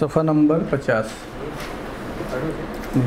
सफ़ा नंबर पचास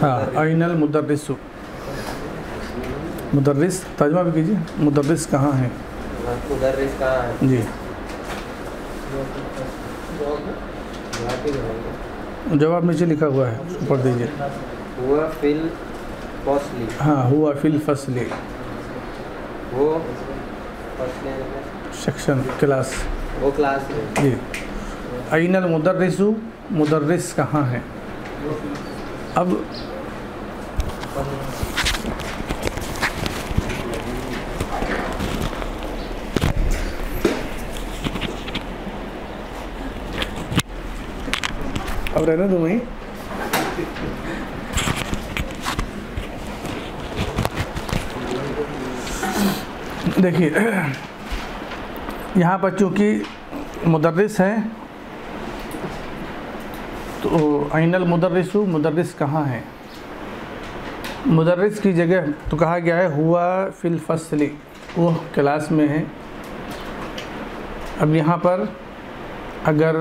हाँ अनल मुदर्रिसु मुदर्रिस तर्जमा भी कीजिए मुदर्रिस कहाँ है मुदर्रिस कहाँ है? जी। जवाब नीचे लिखा हुआ है उसको पढ़ दीजिए। हुआ फिल फसली हाँ हुआ फिल फसली वो सेक्शन क्लास वो क्लास जी। अनल मुदर्रिसु मुदर्रिस कहाँ है? अब अब रहने दो वहीं। देखिए, यहाँ पर चूँकि मुदर्रिस है तो अनल मुदर्रिसु, मुदर्रिस कहाँ है? मुदर्रिस की जगह तो कहा गया है, हुआ फिल फसली, वो क्लास में है। अब यहाँ पर अगर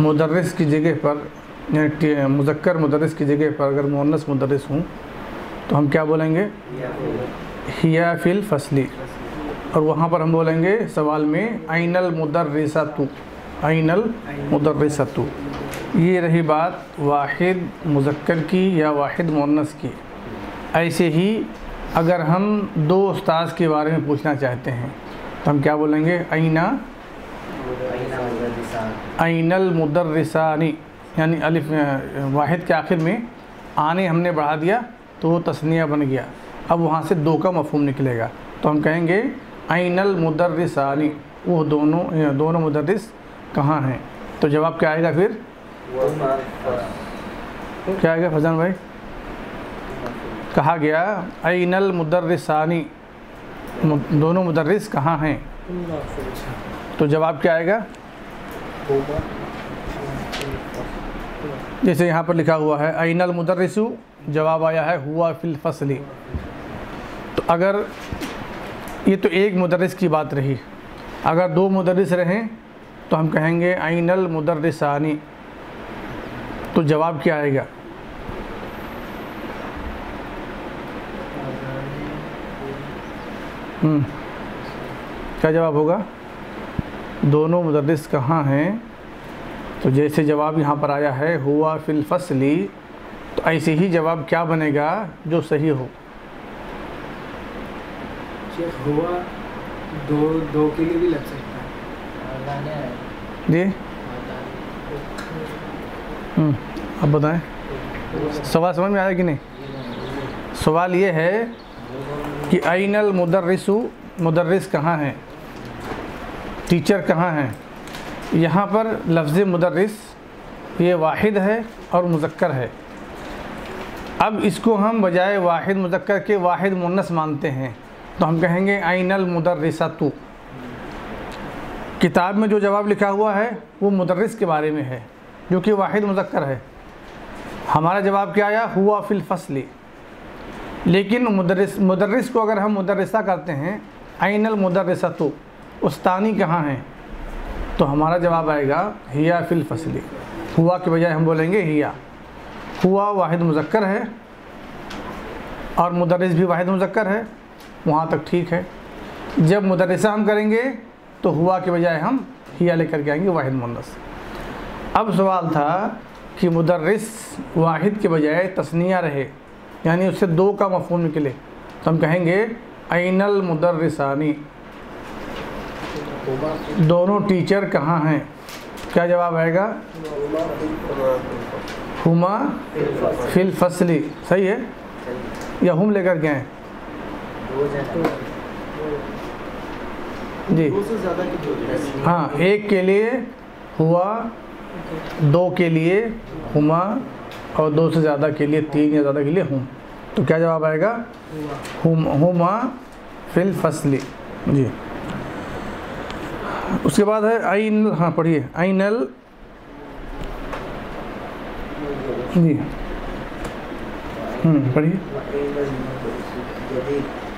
मुदर्रिस की जगह पर मुजक्कर मुदर्रिस की जगह पर अगर मुन्नस मुदर्रिस हूँ तो हम क्या बोलेंगे? हिया फिल फसली। और वहाँ पर हम बोलेंगे सवाल में आइनल मुदर्रिसतु आइनल मुदर्रिसतु। ये रही बात वाहिद मुजक्कर की या वाहिद मुन्नस की। ऐसे ही अगर हम दो उस्ताद के बारे में पूछना चाहते हैं तो हम क्या बोलेंगे? आइना आइनल मुदर्रिसानी यानी अलिफ वाहिद के आखिर में आने हमने बढ़ा दिया तो वो तस्निया बन गया। अब वहाँ से दो का मफहम निकलेगा। तो हम कहेंगे आइनल मुदर्रिसानी वो दोनों दोनों मुदर्रिस कहाँ हैं? तो जवाब क्या आएगा फिर? क्या आएगा फजान भाई? कहा गया आइनल मुदर्रिसानी दोनों मुदर्रिस कहाँ हैं? तो जवाब क्या आएगा? जैसे यहाँ पर लिखा हुआ है आइनल मुदर्रिसु जवाब आया है हुआ फिल फसली तो अगर ये तो एक मुदर्रिस की बात रही अगर दो मुदर्रिस रहें तो हम कहेंगे आइनल मुदरसानी तो जवाब क्या आएगा? हम्म, क्या जवाब होगा? दोनों मुदरस कहाँ हैं? तो जैसे जवाब यहाँ पर आया है हुआ फिल फसली तो ऐसे ही जवाब क्या बनेगा जो सही हो? शेख हुआ दो दो के लिए भी लग सकता है। जी। हम्म, अब बताएँ। सवाल समझ में आया कि नहीं? सवाल ये है कि आइनल मुदर्रिसु मुदर्रिस कहाँ है? टीचर कहाँ हैं? यहाँ पर लफ्ज़ मुदर्रिस, ये वाहिद है और मुजक्कर है। अब इसको हम बजाय वाहिद मुजक्कर के वाहिद मुन्नस मानते हैं। तो हम कहेंगे आइनल मुदर्रिसतु। किताब में जो जवाब लिखा हुआ है, वो मुदर्रिस के बारे में है, जो कि वाहिद मुजक्कर है। हमारा जवाब क्या आया? हुआ फिल फसली। लेकिन मुदर्रिस मुदर्रिस को अगर हम मुदर्रिसा करते हैं, आइनल मुदर्रिसतु। उस्तानी कहाँ है? तो हमारा जवाब आएगा, हिया फिल फसली। हुआ के बजाय हम बोलेंगे हिया। हुआ वाहिद मुजक्कर है और मुदर्रिस भी वाहिद मुजक्कर है। वहाँ तक ठीक है। जब मुदरसा हम करेंगे तो हुआ के बजाय हम हिया लेकर के आएँगे वाहिद मुन्नस अब सवाल था कि मुदर्रिस वाहिद के बजाय तस्निया रहे, यानी उससे दो का मफहूम निकले। तो हम कहेंगे अनल मुदर्रिसानी दोनों टीचर कहाँ हैं? क्या जवाब आएगा? हुमा फिल फसली। सही है? या हम लेकर के आए जी। हाँ एक के लिए हुआ, दो के लिए हुमा, और दो से ज़्यादा के लिए तीन, या ज़्यादा के लिए हुम। तो क्या जवाब आएगा? हुमा फिल फसली। जी। उसके बाद है आइन हाँ पढ़िए आइनल जी हम्म पढ़िए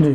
जी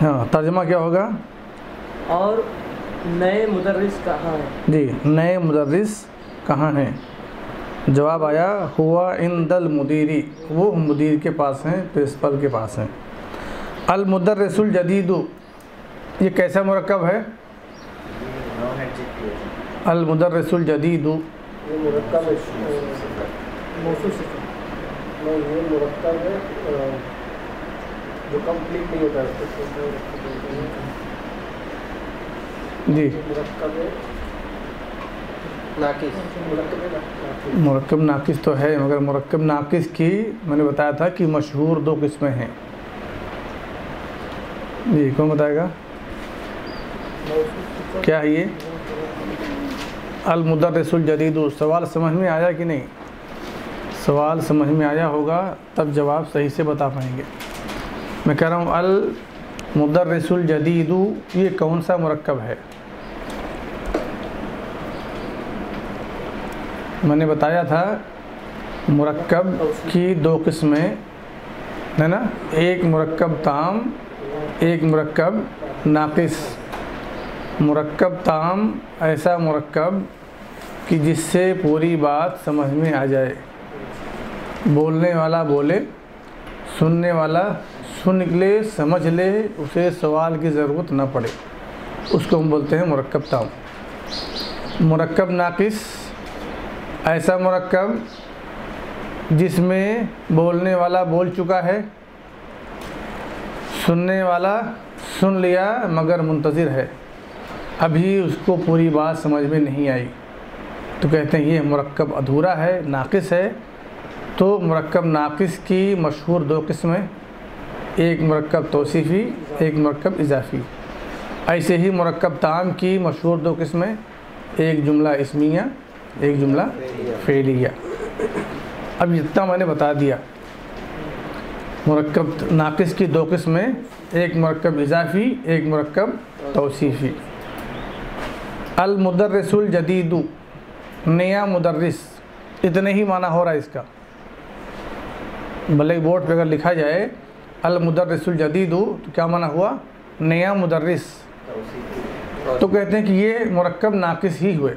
हाँ तर्जमा क्या होगा और नए मुदर्रिस कहाँ है जी नए मुदर्रिस कहाँ हैं जवाब आया हुआ इन दल मुदीरी। वो मुदीर के पास हैं प्रिंसिपल के पास हैं। अल मुदर्रिसुल जदीदु ये कैसा मरकब है? अल मुदर्रिसुल जदीदु। जो कंप्लीट नहीं होता है जी मुरक्कब है नाकिस मरकब नाकिस तो है, मगर मरकब नाकिस की मैंने बताया था कि मशहूर दो किस्में हैं। जी कौन बताएगा? क्या है ये? अल मुदर्रिसुल जदीदु। सवाल समझ में आया कि नहीं? सवाल समझ में आया होगा, तब जवाब सही से बता पाएँगे। मैं कह रहा हूँ अल मुदर्रिसुल जदीदु, ये कौन सा मरकब है? मैंने बताया था मुरक्कब की दो किस्में, है ना? एक मुरक्कब ताम, एक मुरक्कब नाकिस। मुरक्कब ताम ऐसा मुरक्कब कि जिससे पूरी बात समझ में आ जाए। बोलने वाला बोले, सुनने वाला सुन ले, समझ ले, उसे सवाल की ज़रूरत ना पड़े। उसको हम बोलते हैं मुरक्कब ताम। मुरक्कब नाकिस ऐसा मुरक्कब जिसमें बोलने वाला बोल चुका है, सुनने वाला सुन लिया मगर मुंतज़िर है। अभी उसको पूरी बात समझ में नहीं आई। तो कहते हैं, ये मुरक्कब अधूरा है, नाकिस है। तो मरकब नाकिस की मशहूर दो किस्में, एक मरकब तोसीफ़ी, एक मरकब इजाफ़ी। ऐसे ही मुरक्कब ताम की मशहूर दो किस्में, एक जुमला इसमिया एक जुमला फेलिया अब जितना मैंने बता दिया, मुरक्कब नाकिस की दो किस्में, एक मरकब इजाफ़ी, एक मुरक्कब तोसीफ़ी। अल मुदर्रिसुल जदीदु, नया मुदर्रिस, इतने ही माना हो रहा है इसका। ब्लैक बोर्ड पर अगर लिखा जाए अल मुदर्रिसुल जदीदु तो क्या माना हुआ? नया मुदर्रिस। तो कहते हैं कि ये मुरक्कब नाकिस ही हुए।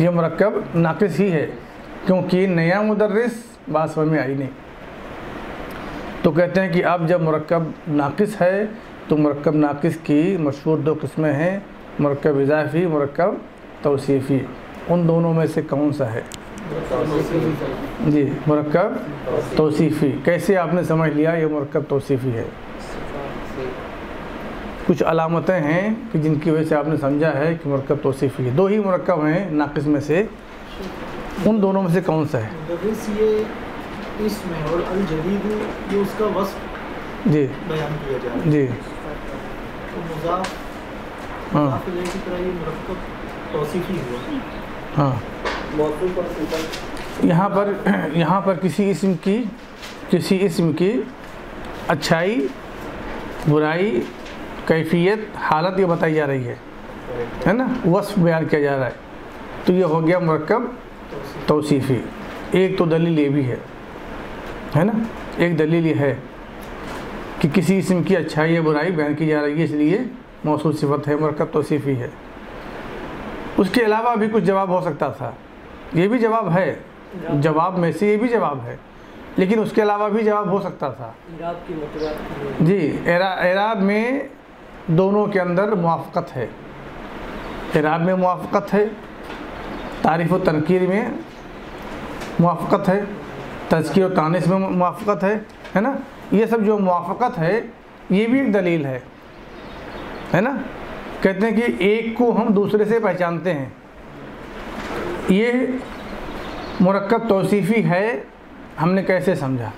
ये मरकब नाकिस ही है, क्योंकि नया मुदर्रिस बात समझ में आई नहीं। तो कहते हैं कि अब जब मरकब नाकिस है तो मरकब नाकिस की मशहूर दो किस्में हैं मरकब इजाफ़ी मरकब तोसीफ़ी। उन दोनों में से कौन सा है? जी मरकब तोसीफ़ी। कैसे आपने समझ लिया ये मरकब तोसीफ़ी है? कुछ अलामतें हैं कि जिनकी वजह से आपने समझा है कि मुरक्कब तोसीफ़ी है दो ही मरकब हैं नाकिस में से उन दोनों में से कौन सा है? इसमें और अल ये उसका वस्फ जी। बयान किया जा रहा है। जी। तो मुजाफ हाँ। हाँ यहाँ पर यहाँ पर किसी इसम की किसी इसम की अच्छाई बुराई कैफियत हालत ये बताई जा रही है। है ना? वस्फ बयान किया जा रहा है। तो ये हो गया मरकब तौसीफ़ी। एक तो दलील ये भी है। है ना? एक दलील ये है कि किसी इसम की अच्छाई या बुराई बयान की जा रही है इसलिए मौसू सिफत है मरकब तौसीफ़ी है। उसके अलावा भी कुछ जवाब हो सकता था। ये भी जवाब है। जवाब में से ये भी जवाब है। लेकिन उसके अलावा भी जवाब हो सकता था। जी एरा एराब में दोनों के अंदर मुआफ़त है। एराब में मुआफ़त है, तारीफ़ व तनकीर में मुआफ़त है तज़किर व तानिस में मुआफ़त है है ना? ये सब जो मुआफ़त है, ये भी एक दलील है। है ना? कहते हैं कि एक को हम दूसरे से पहचानते हैं। ये मुरक्कब तौसीफ़ी है, हमने कैसे समझा?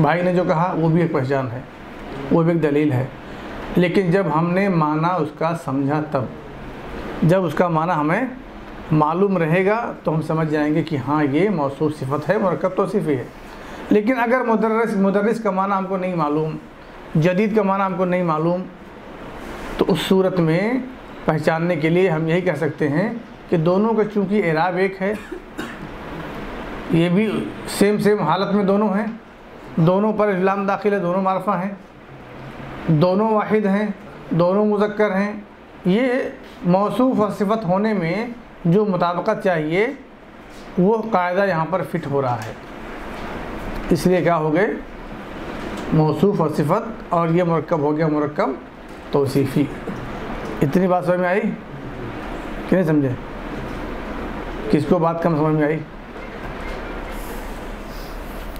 भाई ने जो कहा, वो भी एक पहचान है, वो भी एक दलील है। लेकिन जब हमने माना उसका समझा तब। जब उसका माना हमें मालूम रहेगा तो हम समझ जाएँगे कि हाँ ये मौसू सिफत है मरकब तो तौसीफ़ी है। लेकिन अगर मदरस मदरस का माना हमको नहीं मालूम, जदीद का माना हमको नहीं मालूम तो उस सूरत में पहचानने के लिए हम यही कह सकते हैं कि दोनों का चूँकि एराब एक है, ये भी सेम सेम हालत में दोनों हैं। दोनों पर इस्लाम दाखिल है, दोनों मारफा हैं। दोनों वाहिद हैं, दोनों मुजक्कर हैं। ये मौसूफ़ और सिफत होने में जो मुताबकत चाहिए, वो कायदा यहाँ पर फिट हो रहा है। इसलिए क्या हो गए? मौसूफ़ और सिफत, और ये मरकब हो गया मरकब तोसीफ़ी। इतनी बात समझ में आई? कि नहीं समझे? किसको बात कम समझ में आई?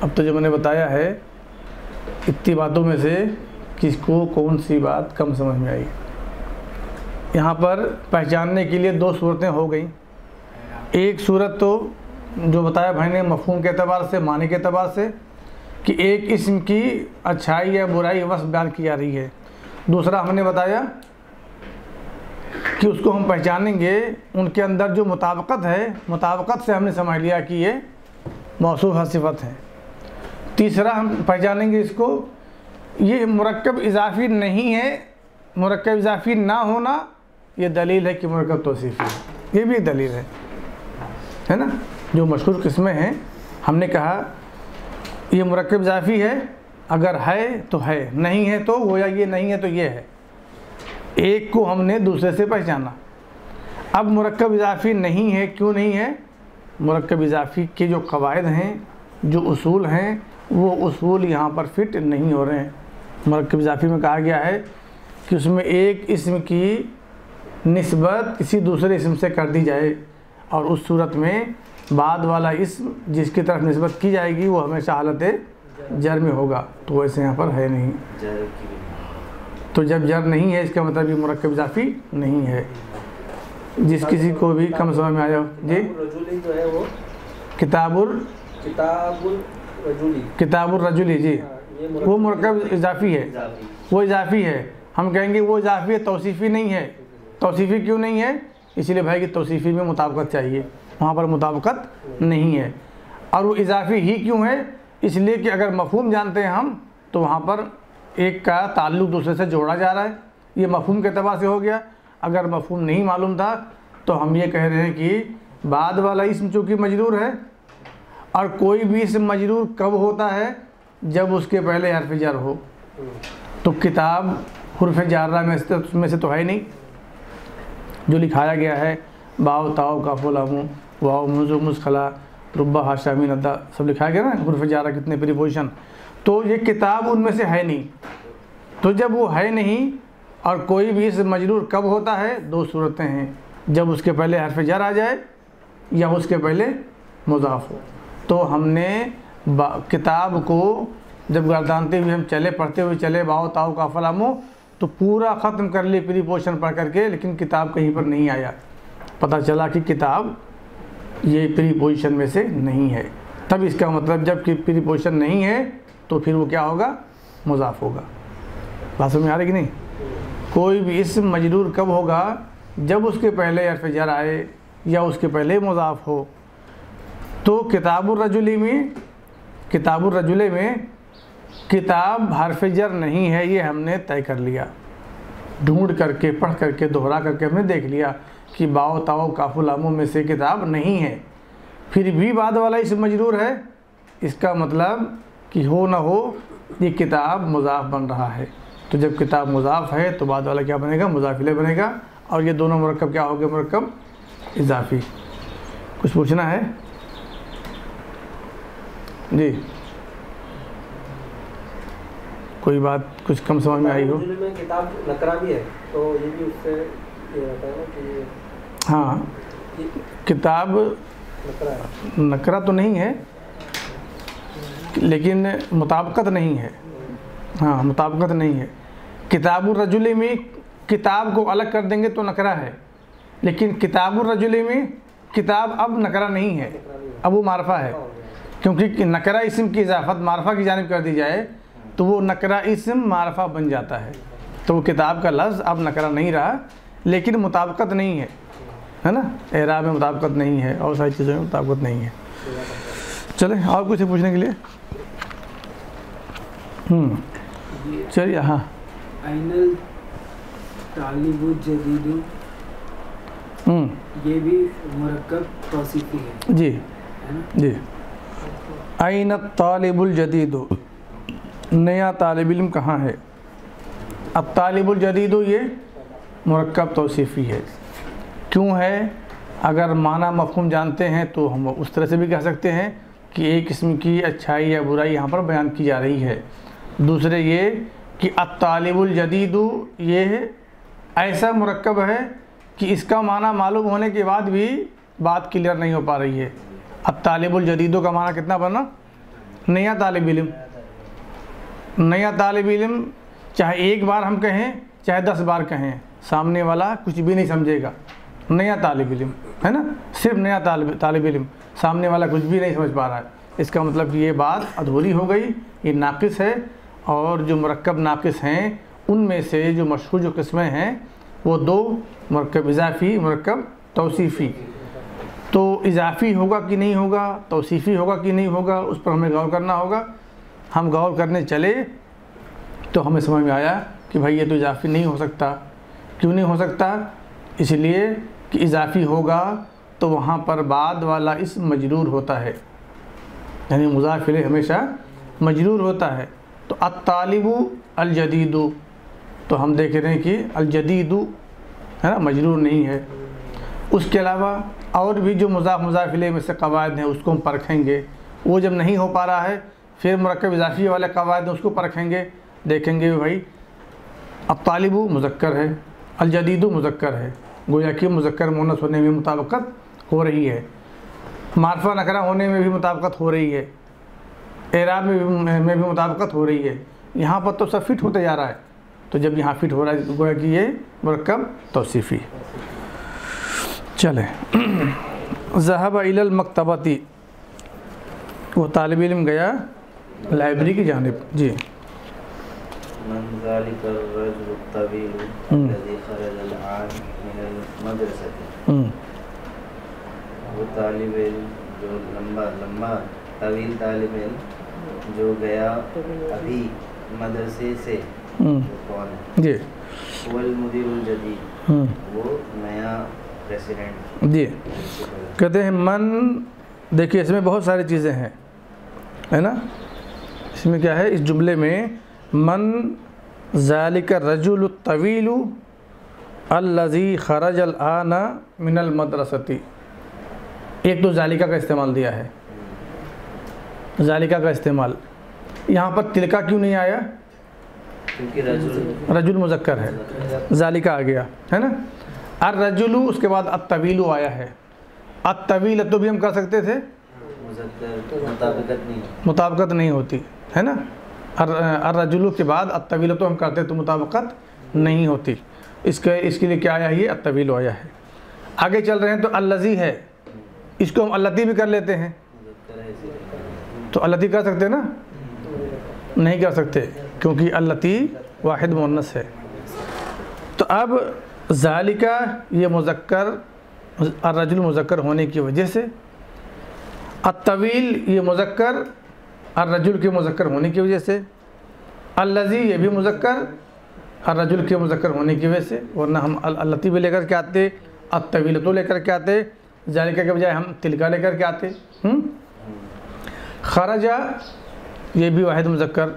अब तो जो मैंने बताया है, इतनी बातों में से किसको कौन सी बात कम समझ में आई? यहाँ पर पहचानने के लिए दो सूरतें हो गई। एक सूरत तो जो बताया भाई ने मफहूम के अतबार से, माने के अतबार से, कि एक इसम की अच्छाई या बुराई वस बयान की जा रही है। दूसरा हमने बताया कि उसको हम पहचानेंगे, उनके अंदर जो मुताबकत है, मुताबकत से हमने समझ लिया कि ये मौसू सिफत है। तीसरा हम पहचानेंगे इसको ये मरकब इजाफी नहीं है मरकब इजाफी ना होना, ये दलील है कि मरकब तोसीफ़ी है। ये भी एक दलील है। है ना? जो मशहूर किस्में हैं, हमने कहा, ये मरकब इजाफी है, अगर है तो है, नहीं है तो वो या ये नहीं है तो ये है। एक को हमने दूसरे से पहचाना। अब मरकब इजाफी नहीं है, क्यों नहीं है? मरकब इजाफी के जो कवायद हैं, जो असूल हैं, वो असूल यहाँ पर फिट नहीं हो रहे हैं। मरकब इजाफी में कहा गया है कि उसमें एक इसम की नस्बत किसी दूसरे इसम से कर दी जाए और उस सूरत में बाद वाला इसम जिसकी तरफ़ नस्बत की जाएगी वो हमेशा हालत जर में होगा। तो वैसे यहाँ पर है नहीं। तो जब जर नहीं है इसका मतलब ये मरकब इजाफी नहीं है। जिस किसी को भी कम समय में आया जी? रजूली जो है वो किताबुल किताबुल रजूली किताबुल रजुली जी। हाँ, वो मरकब इजाफी है। वो इजाफी है। हम कहेंगे वो इजाफी है तौसीफ़ी नहीं है। तोसीफ़ी क्यों नहीं है? इसीलिए भाई कि तोसीफ़ी में मुताबकत चाहिए। वहाँ पर मुताबकत नहीं है। और वो इजाफी ही क्यों है? इसलिए कि अगर मफहम जानते हैं हम तो वहाँ पर एक का ताल्लुक दूसरे से जोड़ा जा रहा है। ये मफहूम के अतबार से हो गया। अगर मफहम नहीं मालूम था तो हम ये कह रहे हैं कि बाद वाला इसम चूँकि मजरूर है और कोई भी इसम मजरूर कब होता है जब उसके पहले हरफ जर हो तो किताब हुरफ जारा में से में से तो है नहीं, जो लिखाया गया है, बाव, ताव का फुलामू वाव, मुजो मुस्खला रुब्बा हाशामी नद्दा सब लिखाया गया ना, हुरफ जारा कितने प्रीपोजिशन तो ये किताब उनमें से है नहीं। तो जब वो है नहीं, और कोई भी इस मजरूर कब होता है, दो सूरतें हैं। जब उसके पहले हरफ जर आ जाए, या उसके पहले मुजाफ हो। तो हमने किताब को जब गर्दानते हुए हम चले, पढ़ते हुए चले बाओ ताओ का फलामो तो पूरा ख़त्म कर ली प्री पोर्शन पढ़ करके, लेकिन किताब कहीं पर नहीं आया। पता चला कि किताब ये प्री पोजिशन में से नहीं है। तब इसका मतलब जब कि प्री पोजिशन नहीं है तो फिर वो क्या होगा? मुजाफ होगा। बात समझ आ रही कि नहीं? कोई भी इसम मजरूर कब होगा, जब उसके पहले हरफ जर आए, या उसके पहले मुजाफ हो? तो किताबुलरजुली में किताबुलरजुले में किताब हरफ जर नहीं है, ये हमने तय कर लिया। ढूंढ करके, पढ़ करके, दोहरा करके हमने देख लिया कि बाओ ताओ काफुलामों में से किताब नहीं है। फिर भी बाद वाला इस मजरूर है। इसका मतलब कि हो ना हो, ये किताब मुजाफ बन रहा है। तो जब किताब मुजाफ है तो बाद वाला क्या बनेगा? मुजाफिले बनेगा। और ये दोनों मरकब क्या हो गए मरकब इजाफी। कुछ पूछना है? जी। कोई बात कुछ कम समझ में आई हो? में किताब नकरा भी है तो ये भी उससे ये होता है कि हाँ। किताब नकरा नकरा तो नहीं है लेकिन मुताबकत नहीं है। हाँ मुताबकत नहीं है। किताबुलरजुली में किताब को अलग कर देंगे तो नकरा है लेकिन किताबुलरजुली में किताब अब नकरा नहीं है अब वो मारफा है क्योंकि नकरा इसम की इजाफत मारफा की जानब कर दी जाए तो वो नकरा इसम मारफा बन जाता है। तो वो किताब का लफ्ज़ अब नकरा नहीं रहा लेकिन मुताबकत नहीं है। है ना? एरा में मुताबकत नहीं है और सारी चीज़ों में मुताबकत नहीं है। चले और कुछ है पूछने के लिए? हम्म। चलिए हाँ। हम्म। ये भी मुरक्कब तौसीफी है। जी। है ना? जी। आइन तालिबुल जदीदो? नया तालब इम कहाँ है? अब तालिबुल जदीदो ये मुरक्कब तौसीफ़ी है। क्यों है? अगर माना मफहूम जानते हैं तो हम उस तरह से भी कह सकते हैं कि एक किस्म की अच्छाई या बुराई यहाँ पर बयान की जा रही है। दूसरे ये कि अब तालिबुल जदीदो ये ऐसा मुरक्कब है कि इसका माना मालूम होने के बाद भी बात क्लियर नहीं हो पा रही है। अब तालिबुल जदीदों का माना कितना बना नया तालब इल्म नया तालब इल्म चाहे एक बार हम कहें, चाहे दस बार कहें, सामने वाला कुछ भी नहीं समझेगा। नया तालब इल्म है ना? सिर्फ़ नया तालब तालब इल्म सामने वाला कुछ भी नहीं समझ पा रहा है। इसका मतलब कि ये बात अधूरी हो गई, ये नाकिस है, और जो मरकब नाकिस हैं, उनमें से जो मशहूर जो किस्में हैं, वो दो मरकब इजाफ़ी मरकब तौसीफ़ी। तो इजाफ़ी होगा कि नहीं होगा, तौसीफ़ी होगा कि नहीं होगा, उस पर हमें गौर करना होगा। हम गौर करने चले तो हमें समझ में आया कि भाई ये तो इजाफ़ी नहीं हो सकता। क्यों नहीं हो सकता? इसलिए कि इजाफ़ी होगा तो वहाँ पर बाद वाला इस मजरूर होता है। यानी मुजाफिल हमेशा मजरूर होता है। तो अतालिबु अलजदीदु। तो हम देख रहे हैं कि अलजदीदु, है ना, मजरूर नहीं है। उसके अलावा और भी जो मुजाफ मुजाफिले में से कवायद हैं, उसको हम परखेंगे। वो जब नहीं हो पा रहा है, फिर मरकब इजाफी वाले कवायद हैं, उसको परखेंगे। देखेंगे भाई अब तालिबु मुजक्कर है, अलजदीदु मुजक्कर है। गोया कि मुजक्कर मोनस होने में मुताबकत हो रही है। मारफा नकरा होने में भी मुताबकत हो रही है। एराब में भी भी मुताबकत हो रही है। यहाँ पर तो सब फिट होते जा रहा है। तो जब यहाँ फिट हो रहा है तो गोया कि ये मरकब तोसीफ़ी। चले। जहब मकतबती। वो तालब इलम गया लाइब्रेरी की जानब जी। हम्म। हम्म। वो तालब जो लंबा लंबा तवील तालब जो गया अभी मदरसे से हम्म। कौन है? जी। वो नया जी। कहते हैं मन देखिए इसमें बहुत सारी चीज़ें हैं है ना? इसमें क्या है? इस जुमले में मन ज़ालिक रजुल तवीलु अल्लज़ी खरज आना मिनल मदरसती। एक तो जालिका का इस्तेमाल दिया है। जालिका का इस्तेमाल। यहाँ पर तिलका क्यों नहीं आया? रजुल रजुल मुजक्कर है। जालिका आ गया है ना? अर रजुलू उसके बाद अतवीलू आया है। अतवील तो भी हम कर सकते थे? मुताबिकत नहीं होती, है ना? अर रजुलू के बाद अतवील तो हम करते तो मुताबकत नहीं होती। इसके इसके लिए क्या आया ये अतवील आया है। आगे चल रहे हैं तो अल्लजी है। इसको हम अल्लती भी कर लेते हैं। तो अल्लती कर सकते ना? नहीं कर सकते, क्योंकि अल्लती वाहिद मुन्नस है। तो अब जालिका ये मुजक्कर रजुल मुजक्कर होने की वजह से अतवील ये मुजक्कर रजुल के मुजक्कर होने की वजह से, अल्लजी ये भी मुजक्कर रजुल के मुजक्कर होने की वजह से, वरना हम अल- अल्लती भी लेकर के आते अतवील तो लेकर के आते, जालिका के बजाय हम तिलका लेकर के आते? खरजा ये भी वाहिद मुजक्कर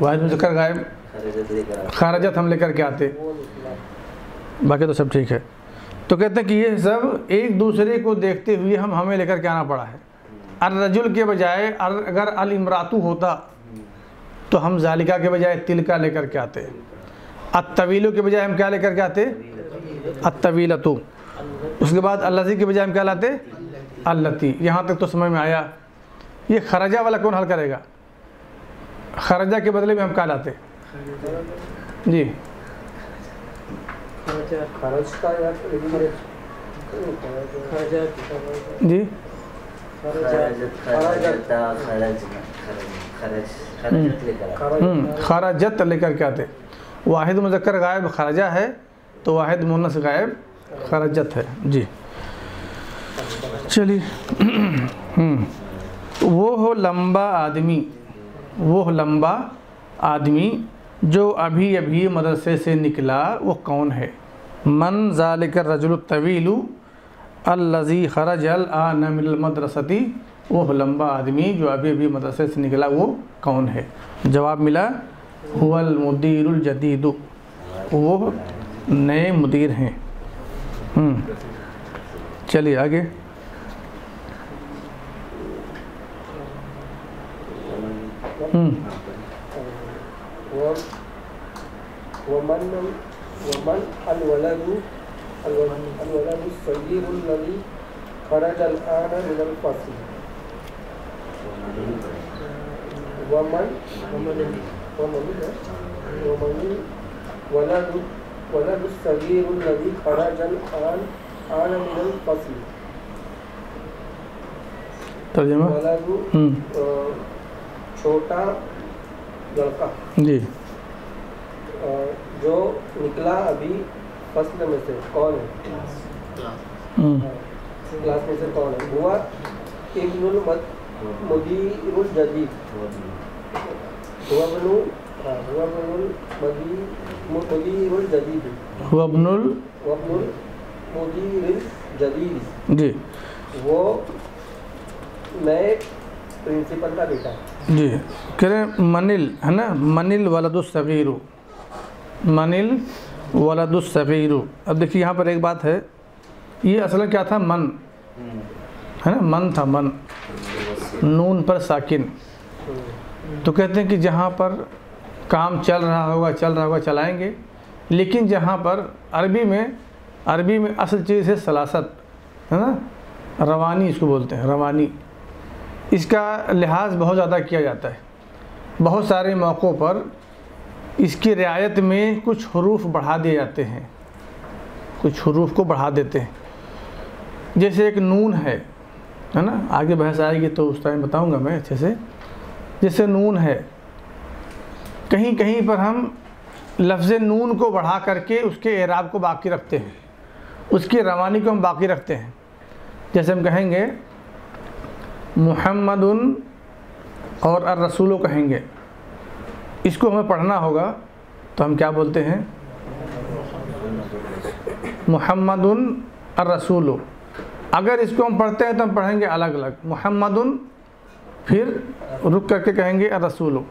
वाहिद मुजक्कर गायब खरजत खारजत हम लेकर के आते बाकी तो सब ठीक है। तो कहते हैं कि ये सब एक दूसरे को देखते हुए हम हमें लेकर के आना पड़ा है। अर रजुल के बजाय अर अगर अल इमरातू होता तो हम जालिका के बजाय तिलका लेकर के आते। अतवीलों के बजाय हम क्या लेकर के आते? अतवीलतु उसके बाद अल्लजी के बजाय हम क्या लाते? अल्लती यहाँ तक तो समझ में आया। ये खरजा वाला कौन हल करेगा? खरजा के बदले में हम क्या लाते? जी। खर्च का यार जी? खरजत खरजता खरज खरज खरजत लेकर आ हम्म, खराजत लेकर के आते। वाहिद मुजक्कर गायब खराजा है तो वाहिद मुनस गायब खराजत है। जी। चलिए। हम्म, वो हो लंबा आदमी। वो हो लंबा आदमी। जो अभी अभी मदरसे से निकला वो कौन है? मन ज़ालिक रजुल तवीलु अल्लज़ी खरज अल आन मिनल मदरसती। वो लंबा आदमी जो अभी अभी मदरसे से निकला वो कौन है? जवाब मिला जदीदु। वो नए मुदीर हैं। हम्म, चलिए आगे। हम्म, व- अलवलदु अलवलदु अलवलदु सगीरुल लदी खरज अलआन मिन अलफस्ल वमन वमन वमन वमन वलदु वलदु सगीरुल लदी खरज अलआन आन मिन अलफस्ल तर्जमा? हम्म, छोटा लड़का। जी। जो निकला अभी फ़सल में से कौन है? हम्म, क्लास में से कौन है? हुआ इब्नुल मद मुदीरुल जदीद हुआ बनु हाँ, हुआ बनुल मदी मुदीरुल जदीद हुआ अब्नुल वब्नुल मुदीरुल जदीद जी। वो नए प्रिंसिपल का बेटा। जी। कह रहे हैं मनिल है ना? मनिल वलदुसगीरु मनिल वलदुसगीरु अब देखिए यहाँ पर एक बात है, ये असल क्या था? मन। है ना? मन था, मन। नून पर साकिन। तो कहते हैं कि जहाँ पर काम चल रहा होगा, चल रहा होगा, चलाएँगे। लेकिन जहाँ पर अरबी में अरबी में असल चीज़ है सलासत। है ना? रवानी इसको बोलते हैं, रवानी। इसका लिहाज बहुत ज़्यादा किया जाता है। बहुत सारे मौक़ों पर इसकी रियायत में कुछ हरूफ बढ़ा दिए जाते हैं। कुछ हरूफ को बढ़ा देते हैं। जैसे एक नून है है ना? आगे बहस आएगी तो उस टाइम बताऊँगा मैं अच्छे से। जैसे नून है कहीं कहीं पर हम लफ्ज़ नून को बढ़ा करके उसके एराब को बाकी रखते हैं। उसकी रवानी को हम बाकी रखते हैं। जैसे हम कहेंगे, मुहम्मदुन और अर रसूलो कहेंगे। इसको हमें पढ़ना होगा तो हम क्या बोलते हैं? मुहम्मदुन अर रसूलो अगर इसको हम पढ़ते हैं तो हम पढ़ेंगे अलग अलग मुहम्मदुन फिर रुक करके कहेंगे रसूलो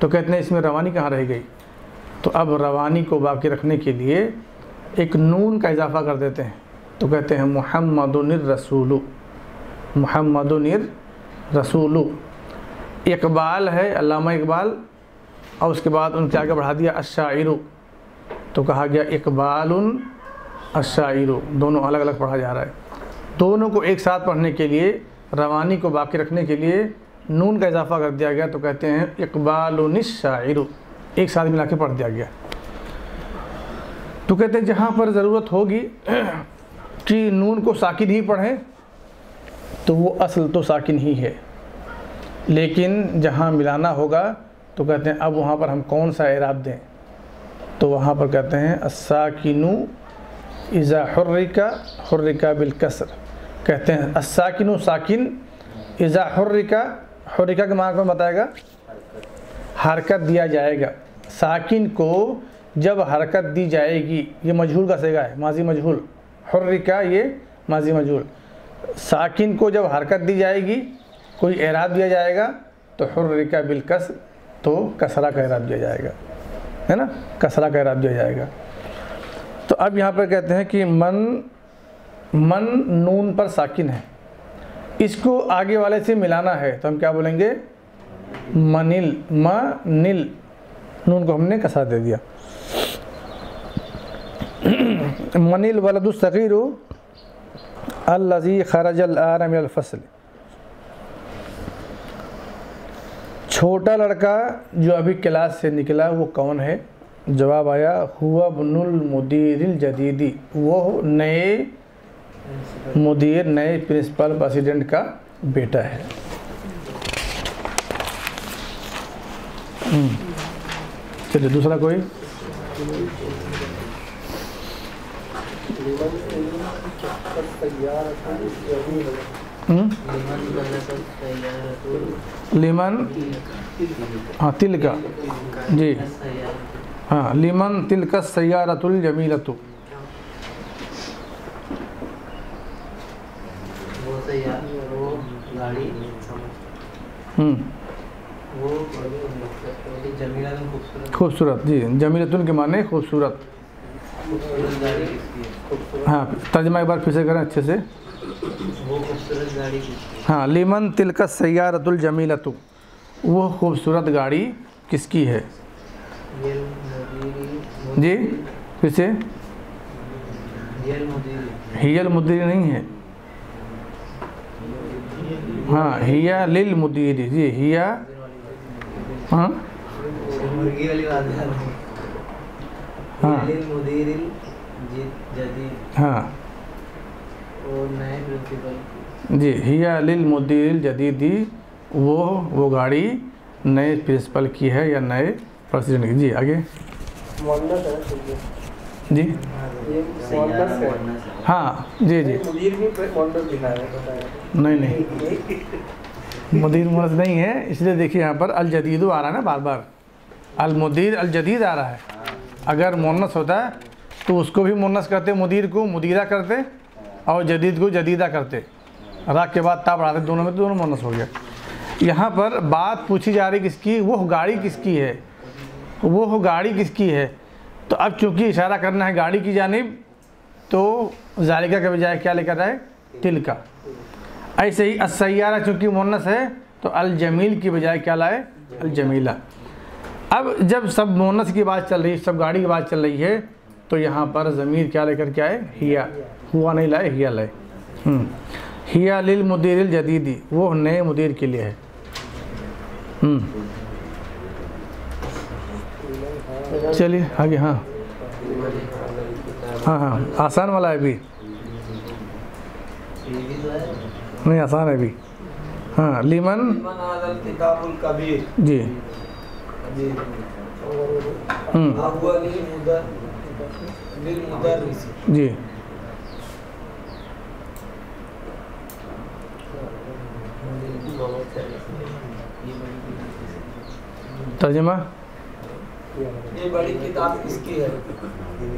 तो कहते हैं, इसमें रवानी कहाँ रह गई? तो अब रवानी को बाकी रखने के लिए एक नून का इजाफा कर देते हैं। तो कहते हैं, मुहम्मदुन रसूलु मुहम्मदुनिर रसूलु इकबाल है, अल्लामा इकबाल। और उसके बाद उनके आगे बढ़ा दिया अशाइरु तो कहा गया इकबाल अशाइरु दोनों अलग अलग पढ़ा जा रहा है। दोनों को एक साथ पढ़ने के लिए, रवानी को बाकी रखने के लिए नून का इजाफा कर दिया गया। तो कहते हैं इकबाल शाइरु एक साथ मिला के पढ़ दिया गया। तो कहते हैं, जहाँ पर ज़रूरत होगी, कि नून को साकिन ही पढ़ें तो वो असल तो साकिन ही है। लेकिन जहाँ मिलाना होगा तो कहते हैं, अब वहाँ पर हम कौन सा एराब दें? तो वहाँ पर कहते हैं, अस्साकिनु इज़ा हुर्रिका हुर्रिका बिलकसर कहते हैं, अस्साकिनु साकिन इज़ा हुर्रिका हुर्रिका के मार्ग में बताएगा, हरकत दिया जाएगा। साकिन को जब हरकत दी जाएगी, ये मजहूल का सेगा है, माजी मजहूल। हुर्रिका ये माजी मजहूल। साकिन को जब हरकत दी जाएगी, कोई एराब दिया जाएगा तो हुर्रिका बिलकस तो कसरा का इराब दिया जाएगा, है ना? कसरा का इराब दिया जाएगा। तो अब यहाँ पर कहते हैं कि मन मन नून पर साकिन है। इसको आगे वाले से मिलाना है तो हम क्या बोलेंगे? मनिल म नील नून को हमने कसरा दे दिया। मनिल वलदुसगीर अल्लज़ी खरजल आरम फ़सल। छोटा लड़का जो अभी क्लास से निकला वो कौन है? जवाब आया हुआ बनुल मुदीर जदीदी। वो नए मुदीर नए प्रिंसिपल प्रेसिडेंट का बेटा है। हम्म, चलिए दूसरा कोई? तैयार हम्म? लीमन हाँ तिल का जी। हाँ लीमन तिल का सैयारतुल जमीलतु। हम्म, खूबसूरत जी। जमीलतुन के माने खूबसूरत। है तर्जमा एक बार फिर से करें अच्छे से। वो हाँ लीमन तिल का सैयारतुल जमीलतु वो खूबसूरत गाड़ी किसकी है? जी किसे हियल मुदीर नहीं है। हाँ हिया लिल मुदीर जी हिया। हाँ। है। हाँ। वो नए प्रिंसिपल। जी हिया लिल मुदीर जदीदी वो वो गाड़ी नए प्रिंसिपल की है या नए प्रेसिडेंट की? जी आगे। जी। है। जी जी। मुदीर भी है नहीं नहीं। मुदीर मुनस नहीं है इसलिए देखिए यहाँ पर अल जदीदो आ रहा है ना बार बार। अल मुदीर अल जदीद आ रहा है। अगर मुन्नस होता है तो उसको भी मुन्नस करते मुदीर को मुदीरा करते और जदीद को जदीदा करते। राग के बाद ता बढ़ाते दोनों में तो दोनों मोनस हो गया। यहाँ पर बात पूछी जा रही किसकी? वो गाड़ी किसकी है? वो गाड़ी किसकी है? तो अब चूँकि इशारा करना है गाड़ी की जानब तो जालिका के बजाय क्या लेकर आए तिल का। ऐसे ही असैयारा चूँकि मुन्नस है तो अल जमील की बजाय क्या लाए? अल जमीला अब जब सब मोनस की बात चल रही है सब गाड़ी की बात चल रही है तो यहाँ पर ज़मीर क्या लेकर के आए? हिया। हुआ नहीं लाए, हिया लाए। हम्म। हिया लिल मुदीर जदीदी वो नए मुदीर के लिए है। हम्म। चलिए आगे हाँ। हाँ हाँ आसान वाला है अभी। भी नहीं आसान है अभी। हाँ लिमन। कबीर। जी। हम्म, जी। तर्जमा? ये बड़ी किताब किसकी है?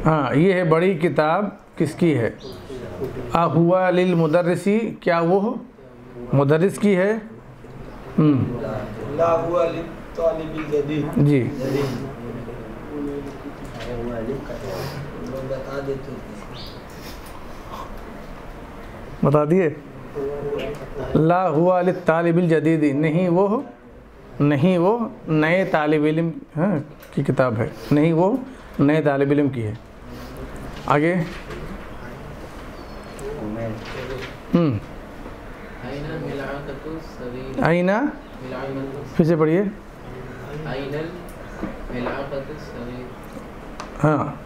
हाँ ये है बड़ी किताब किसकी है? आ हुआ लिल मुदर्रिसी क्या वो मुदर्रिस की है। हम्म, ला हुआ लिल जी। बता दिए। ला हुआ तालिबिल जदीदी नहीं वो नहीं वो नए तालब इल्म हाँ, की किताब है। नहीं वो नए तालब इल्म की है। आगे। हम्म। आईना फिर से पढ़िए। हाँ।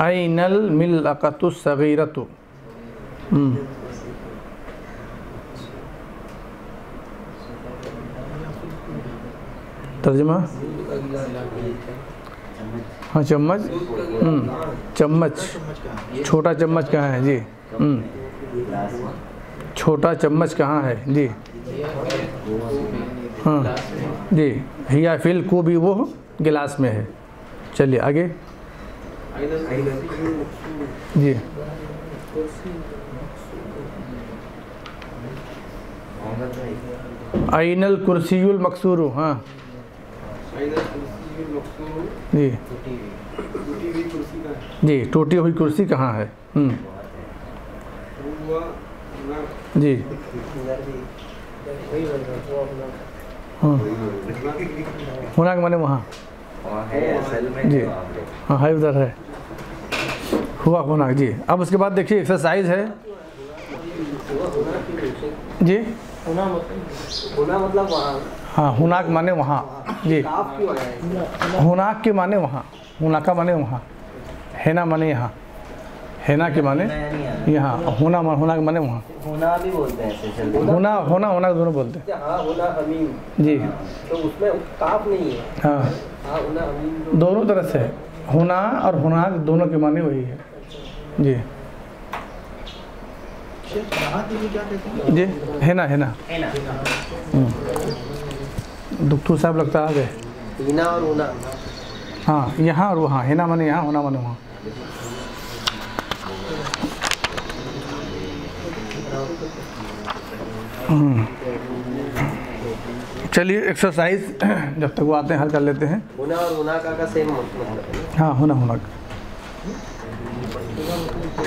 आइनल मिलकतु सगीरतु। तर्जमा? हाँ चम्मच? हम्म, चम्मच। छोटा चम्मच कहाँ है? जी। हम्म, छोटा चम्मच कहाँ है? जी। हाँ जी। हिया फिल को भी वो गिलास में है। चलिए आगे। जी। आइनल कुर्सीयुल मकसूर हाँ। जी। जी टूटी हुई कुर्सी कहाँ है? हम्म, जी। हाँ। होना के माने वहाँ। जी। हाँ है उधर है। हुआ होना जी। अब उसके बाद देखिए एक्सरसाइज है। जी। होना मतलब होना मतलब वहाँ। हाँ हुनाक माने वहाँ। जी। हुनाक के माने वहाँ। हुनाका माने वहाँ। हैना माने यहाँ। हैना के माने यहाँ। होना मा- होना के माने वहाँ। होना भी बोलते हैं होना होना होना दोनों बोलते हैं। हाँ होना अमीन। जी। तो उसमें काफ नहीं है। हाँ। हाँ होना अमीन दोनों। तरह से है। होना और हुनाक दोनों के माने वही है। जी। हैं? जी। है ना है ना दुखतू साहब लगता आ गए हीना और ऊना। हाँ यहाँ और वहाँ है ना मने यहाँ होना मने वहाँ। हम्म। चलिए एक्सरसाइज जब तक वो आते हैं हल कर लेते हैं। ऊना और ऊना का का सेम मतलब है। हाँ होना होना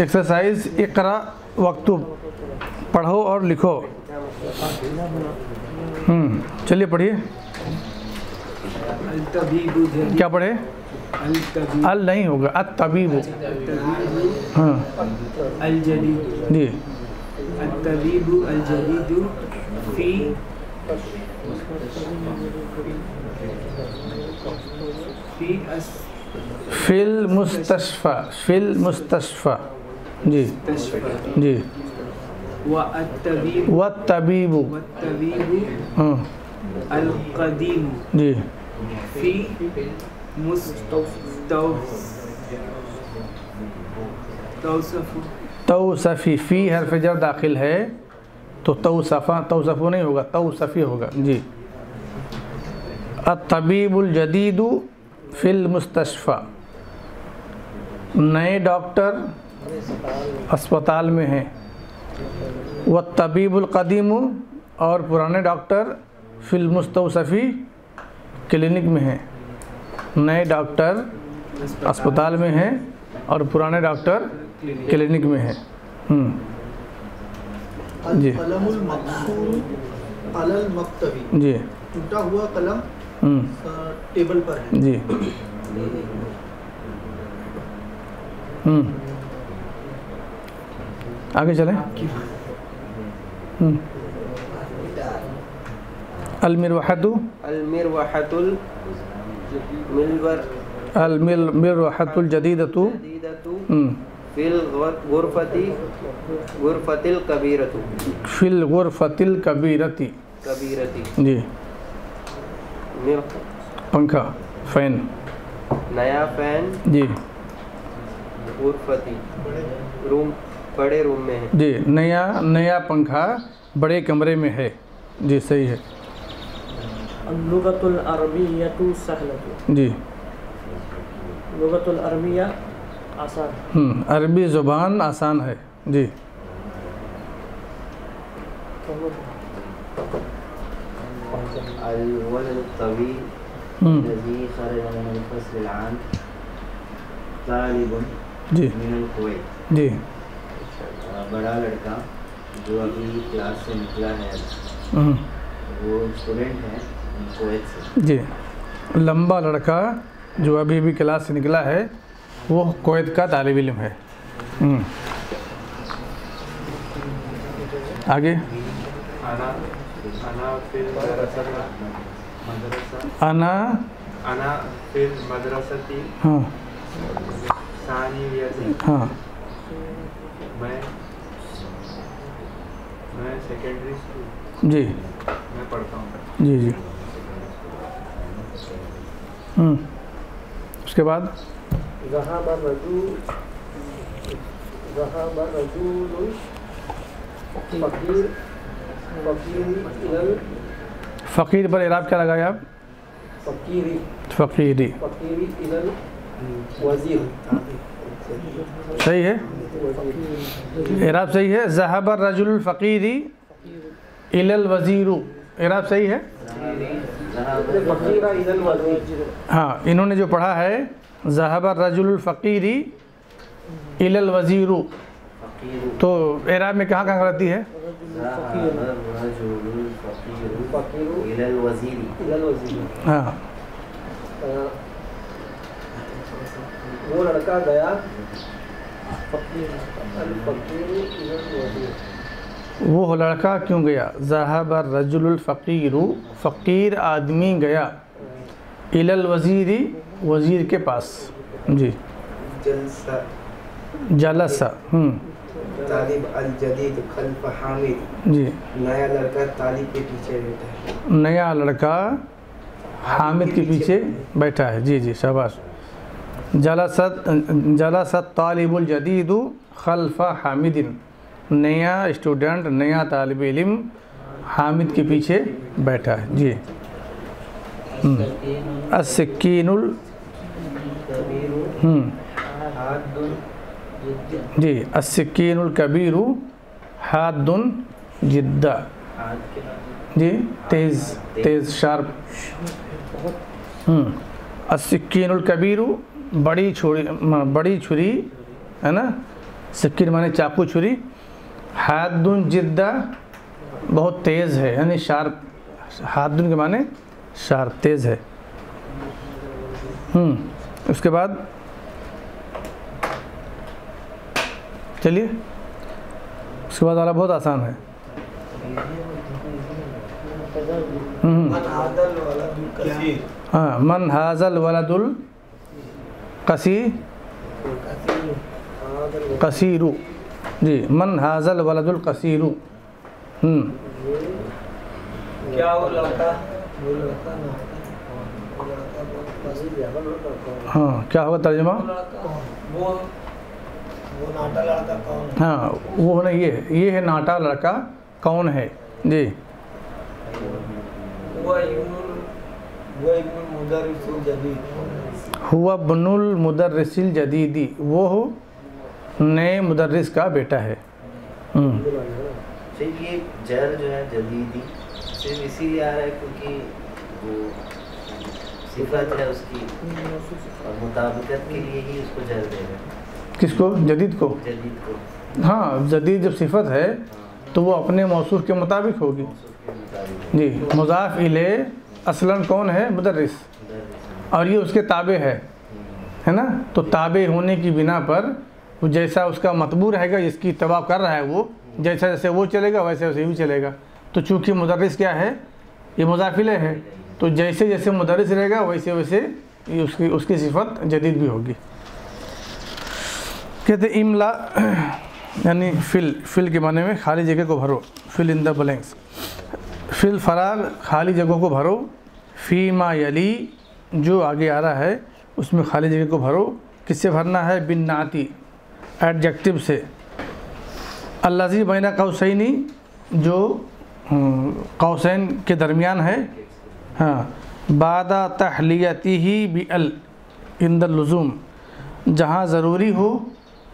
एक्सरसाइज इकरा वक्तुब पढ़ो और लिखो। चलिए पढ़िए। क्या पढ़े? अल नहीं होगा, अत तबीब। हाँ। जी। फिल मुस्तशफ़ा फिल मुस्तशफ़ा। जी। जी। व तबीब व तबीब व तबीबु हाँ। अल कदीम जी। फ़ी मुस्तौफ तौसफ़। फ़ी हरफ जर दाखिल है तो तौसफ़ा तौसफ़ो नहीं होगा तौसफ़ी होगा। जी। अतबीबुल जदीदु फिल मुस्तशफ़ा। नए डॉक्टर अस्पताल में हैं। व तबीबुल कदीम और पुराने डॉक्टर फिल मुस्तौसफ़ी क्लिनिक में हैं। नए डॉक्टर अस्पताल में हैं और पुराने डॉक्टर क्लिनिक में हैं। हम्म, जी। जी। टूटा हुआ कलम हम्म, टेबल पर है। जी। हम्म। आगे चलें। हम्म। अलमिरवहतु अल मिरवहतुल मिलवर। जदीदतु। जदीदतु। हम्म, फिल गुरफती गुरफतिल कबीरतु। फिल गुरफतिल कबीरती। कबीरती। जी। पंखा फ़ैन। नया फ़ैन। जी। गुरफती। रूम। बड़े रूम में है। जी नया नया पंखा बड़े कमरे में है। जी सही है। जी। अरबिया आसान। हम्म, अरबी ज़ुबान आसान है। जी। हम्म। जी। जी। बड़ा लड़का जो अभी क्लास से निकला है। हम्म, वो स्टूडेंट है कुवैत से। जी। लंबा लड़का जो अभी अभी क्लास से निकला है वो कोवैत का तालब इल्म है। हम्म, आगे। अना अना फिल मदरसती हाँ। हाँ। मैं मैं सेकेंडरी स्कूल जी। में पढ़ता हूँ। जी जी। हम्म, उसके बाद? फकीर फकीर इलल फ़कीर पर इराब क्या लगाया आप? फकीरी। फ़कीरी। फकीरी वज़ीर। सही है? इराब सही है जहाबर रजुल फ़कीरी इलल वज़ीरु। इराब सही है? हाँ इन्होंने जो पढ़ा है जहाबर रजुल फ़कीरी इलल वज़ीरु। तो इराब में कहाँ कहाँ गलती है? हाँ। वो लड़का गया अल फकीरू इलल वज़ीर वो लड़का क्यों गया? जहाबर रजुल फ़कीरु फ़कीर आदमी गया इलल वज़ीरी वज़ीर के पास। जी। जलसा। हम्म, जी। नया लड़का तालिब के पीछे बैठा है। नया लड़का हामिद के पीछे बैठा है। जी जी शाबाश। जलसत जलसत तालिबुल जदीदु खल्फ हामिदिन। नया स्टूडेंट नया तालब इल्म हामिद के पीछे बैठा है। जी। अस्किनुल हम्म, हादुन जिद्द जी अस्किनुल कबीरु हादुन जिद्दा। जी तेज़ तेज़ शार्प। हम्म, अस्किनुल कबीरु बड़ी छुरी बड़ी छुरी है ना? सिक्किन माने चाकू छुरी। हादुन जिद्दा बहुत तेज़ है यानी शार्प हादुन के माने शार्प तेज़ है। हम्म, उसके बाद चलिए उसके बाद वाला बहुत आसान है। हम्म, हाँ मन हाजल वलदुल कसी? कसीरु। जी मन हाजल वलदुल कसीरु। हम्म, क्या वो लड़का? है क्या होगा तर्जमा? वो वो नाटा लड़का कौन? है वो नहीं ये ये है नाटा लड़का। कौन है? जी। वो हुआ बनुल मुदर्रिसिल जदीदी। वो नए मुदर्रिस का बेटा है। हम्म, सिर्फ़ ये जर जो है जदीदी सिर्फ़ इसीलिए आ रहा है क्योंकि वो सिफत है उसकी और मुताबिकत के लिए ही उसको जर दे रहे किसको? जदीद को? जदीद को। हाँ जदीद जब सिफत है तो वो अपने मौसू के मुताबिक होगी। जी मुजाफ इले असलन कौन है? मुदर्रिस। और ये उसके ताबे है। है ना? तो ताबे होने की बिना पर जैसा उसका मतबू रहेगा जिसकी तबाह कर रहा है वो, जैसा जैसे वो चलेगा, वैसे वैसे भी चलेगा। तो चूँकि मदरस क्या है? ये मुजाफिले है। तो जैसे जैसे मदरस रहेगा, वैसे वैसे ये उसकी उसकी सिफत जदीद भी होगी। कहते इमला, यानी फिल फिल के माने में खाली जगह को भरो। Fill in the blanks. Fill फराग खाली जगहों को भरो। फ़ी मा यली जो आगे आ रहा है उसमें खाली जगह को भरो। किससे भरना है? बिन नाती। एडजेक्टिव से। अल्लाजी बैना कौसैनी जो हम्म, कौसैन के दरमियान है। हाँ। बादा तहलियती ही बी अल इंद लज़ुम। जहाँ ज़रूरी हो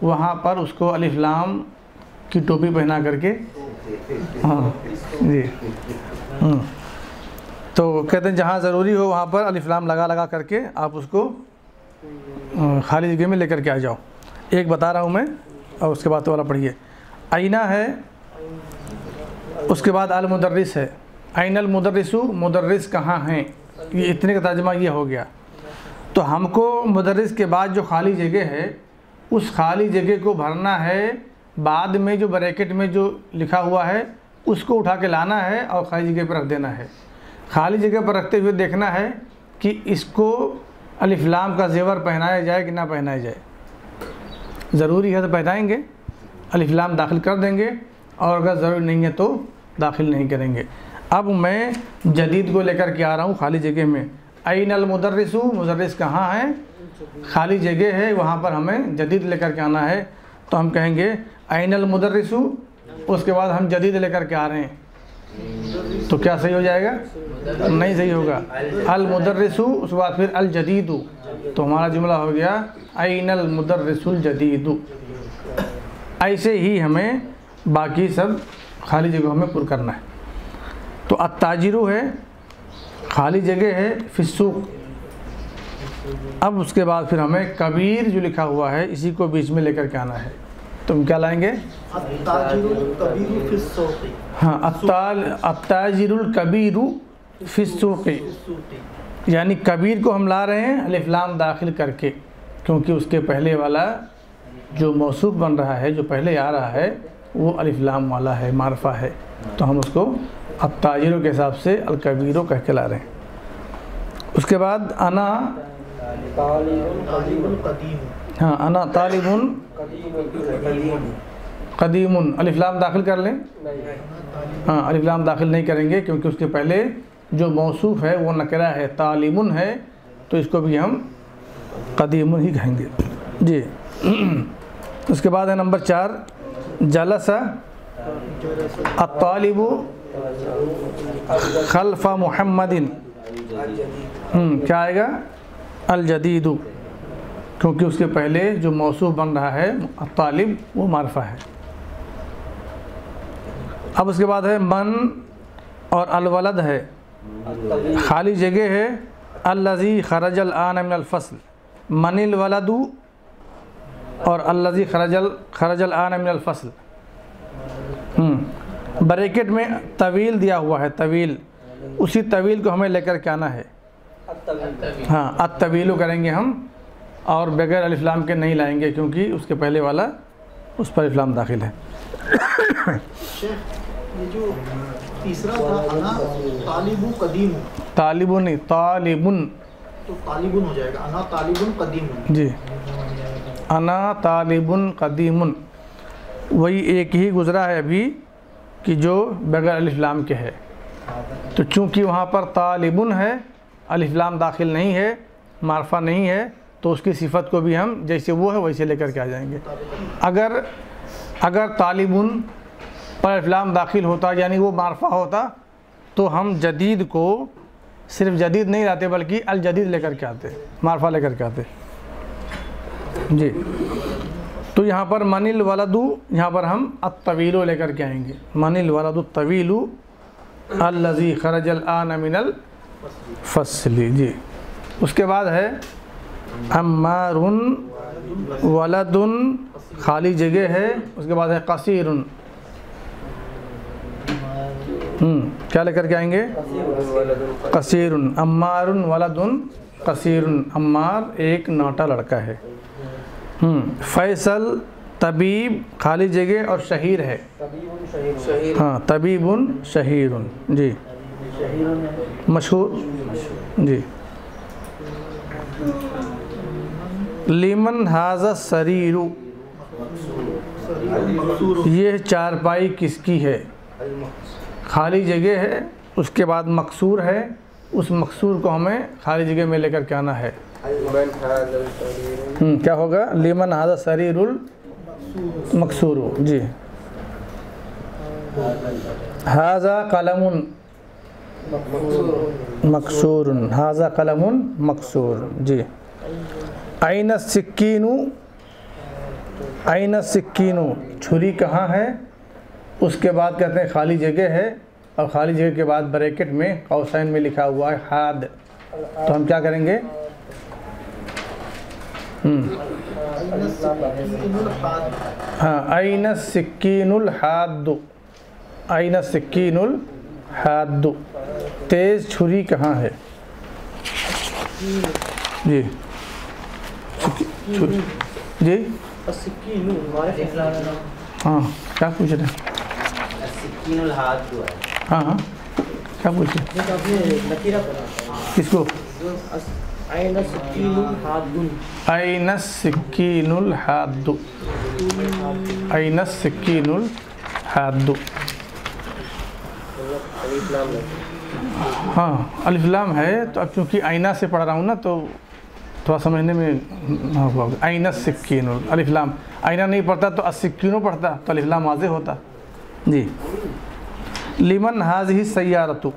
वहाँ पर उसको अलिफ्लाम की टोपी पहना करके। हाँ। जी। हम्म। तो कहते हैं, जहाँ ज़रूरी हो, वहाँ पर अलिफ्लाम लगा लगा करके आप उसको खाली जगह में लेकर के आ जाओ। एक बता रहा हूँ मैं, और उसके बाद तो वाला पढ़िए। आईना है, उसके बाद अल मुदर्रिस है। आइन अल मुदर्रिसु, मुदर्रिस कहाँ हैं? ये इतने का तर्जमा ये हो गया। तो हमको मुदर्रिस के बाद जो खाली जगह है, उस खाली जगह को भरना है, बाद में जो ब्रैकेट में जो लिखा हुआ है, उसको उठा के लाना है और खाली जगह पर रख देना है। खाली जगह पर रखते हुए देखना है कि इसको अलिफ्लाम का जेवर पहनाया जाए कि ना पहनाया जाए। ज़रूरी है तो पहनाएँगे अलिफ्लाम दाखिल कर देंगे और अगर ज़रूरी नहीं है तो दाखिल नहीं करेंगे। अब मैं जदीद को लेकर के आ रहा हूँ खाली जगह में। आइन मुदर्रिसु, मुदर्रिस कहाँ है? खाली जगह है, वहाँ पर हमें जदीद लेकर के आना है। तो हम कहेंगे आइन मुदर्रिसु, उसके बाद हम जदीद लेकर के आ रहे हैं। तो क्या सही हो जाएगा? नहीं सही होगा। अल मुदर्रिसु उसके बाद फिर अल जदीदु तो हमारा जुमला हो गया आइन अल मुदर्रिसुल जदीदु ऐसे ही हमें बाकी सब खाली जगहों में पुर करना है। तो अत्ताजिरु है खाली जगह है फिसूक अब उसके बाद फिर हमें कबीर जो लिखा हुआ है इसी को बीच में लेकर के आना है। तो हम क्या लाएँगे? हाँ अत्ताल अत्ताजिरुल कबीरु फिसूकी यानी कबीर को हम ला रहे हैं अलिफ्लाम दाखिल करके क्योंकि उसके पहले वाला जो मौसूफ बन रहा है जो पहले आ रहा है वो अलिफ्लाम वाला है मारफा है। तो हम उसको अब ताजिरों के हिसाब से अलकबीरों कह के ला रहे हैं। उसके बाद अना कदीम हाँ अना तालिबुन। कदीमुन। कदीमुन अलिफ्लाम दाखिल कर लें। हाँ अलिफ्लाम दाखिल नहीं करेंगे क्योंकि उसके पहले जो मौसूफ है वो नकरा है तालिमुन है तो इसको भी हम कदीमुन ही कहेंगे। जी। उसके बाद है नंबर चार जलस अतालिबु खलफा मुहम्मदिन। हम्म, क्या आएगा? अल जदीदु क्योंकि उसके पहले जो मौसू बन रहा है तालिब वो मारफा है। अब उसके बाद है मन और अलवलद है। खाली जगह है अल्लज़ी खरजल आन मिनल वलदू और अल्लज़ी खरजल खरजल आन मिनल फ़सल। हम्म, ब्रैकेट में तवील दिया हुआ है तवील। उसी तवील को हमें लेकर के आना है। हाँ अत तवीलो करेंगे हम और बगैर अलिफ्लाम के नहीं लाएँगे क्योंकि उसके पहले वाला उस पर इस्लाम दाखिल है। ये जो तीसरा था अना तालिबु कदीम। तालिबुन नहीं तालिबुन। तो तालिबुन हो जाएगा अना तालिबुन कदीम। जी। अना तालिबुन कदीमुन। वही एक ही गुज़रा है अभी कि जो बगैर अलिफ्लाम के है। तो चूँकि वहाँ पर तालिबुन है अलिफ्लाम दाखिल नहीं है मारफा नहीं है तो उसकी सिफत को भी हम जैसे वो है वैसे लेकर के आ जाएँगे। अगर अगर तालिबुन पर अलिफ्लाम दाखिल होता, यानी वो मारफा होता तो हम जदीद को सिर्फ़ जदीद नहीं लाते, बल्कि अल जदीद लेकर के आते, मारफा लेकर के आते। जी। तो यहाँ पर मनिल वलदू, यहाँ पर हम अतवीलो लेकर के आएँगे। मनिल वलदु तवीलु अल्लज़ी खरजल आन मिनल फसली। जी। उसके बाद है अम्मारुन वलदुन, खाली जगह है, उसके बाद है कसीरुन। क्या लेकर के आएँगे? कसीरुन। अम्मारुन वलदुन। कसीरुन। अम्मार एक नाटा लड़का है। हम्म, फैसल तबीब खाली जगह और शहीर है। हाँ तबीबुन शहीरुन। जी। मशहूर। जी। लीमन हाजा सरीरू। ये चारपाई किसकी है? खाली जगह है उसके बाद मकसूर है उस मकसूर को हमें खाली जगह में लेकर के आना है। हम्म, क्या होगा? लिमन हाजा सरीरुल मकसूर जी। हाजा कलमुन मकसूर हाजा कलमुन मकसूर जी। आइन सिक्कीनु आइन सिक्कीनु छुरी कहाँ है? उसके बाद कहते हैं खाली जगह है और खाली जगह के बाद ब्रैकेट में कौसैन में लिखा हुआ है हाद। तो हम क्या करेंगे? हम्म, हाँ आइन सिक्कीनुल हाद आइन सिक्कीनुल हाद तेज़ छुरी कहाँ है? जी। छुरी जी हाँ क्या पूछ रहे हैं? सिक्कीनुल हाथ जो है। हाँ हाँ। क्या पूछ किसको? सिक्कीनुल हादु सिक्कीनुल हादु हाँ अलिफ्लाम है तो अब चूँकि आईना से पढ़ रहा हूँ ना तो थोड़ा समझने में हाँ, हुआ सिक्कीन अलिफ्लाम आईना नहीं पढ़ता तो असिक्कीनो पढ़ता तो अलिफ्लाम वाजे होता। जी। लिमन हाज ही सैारतु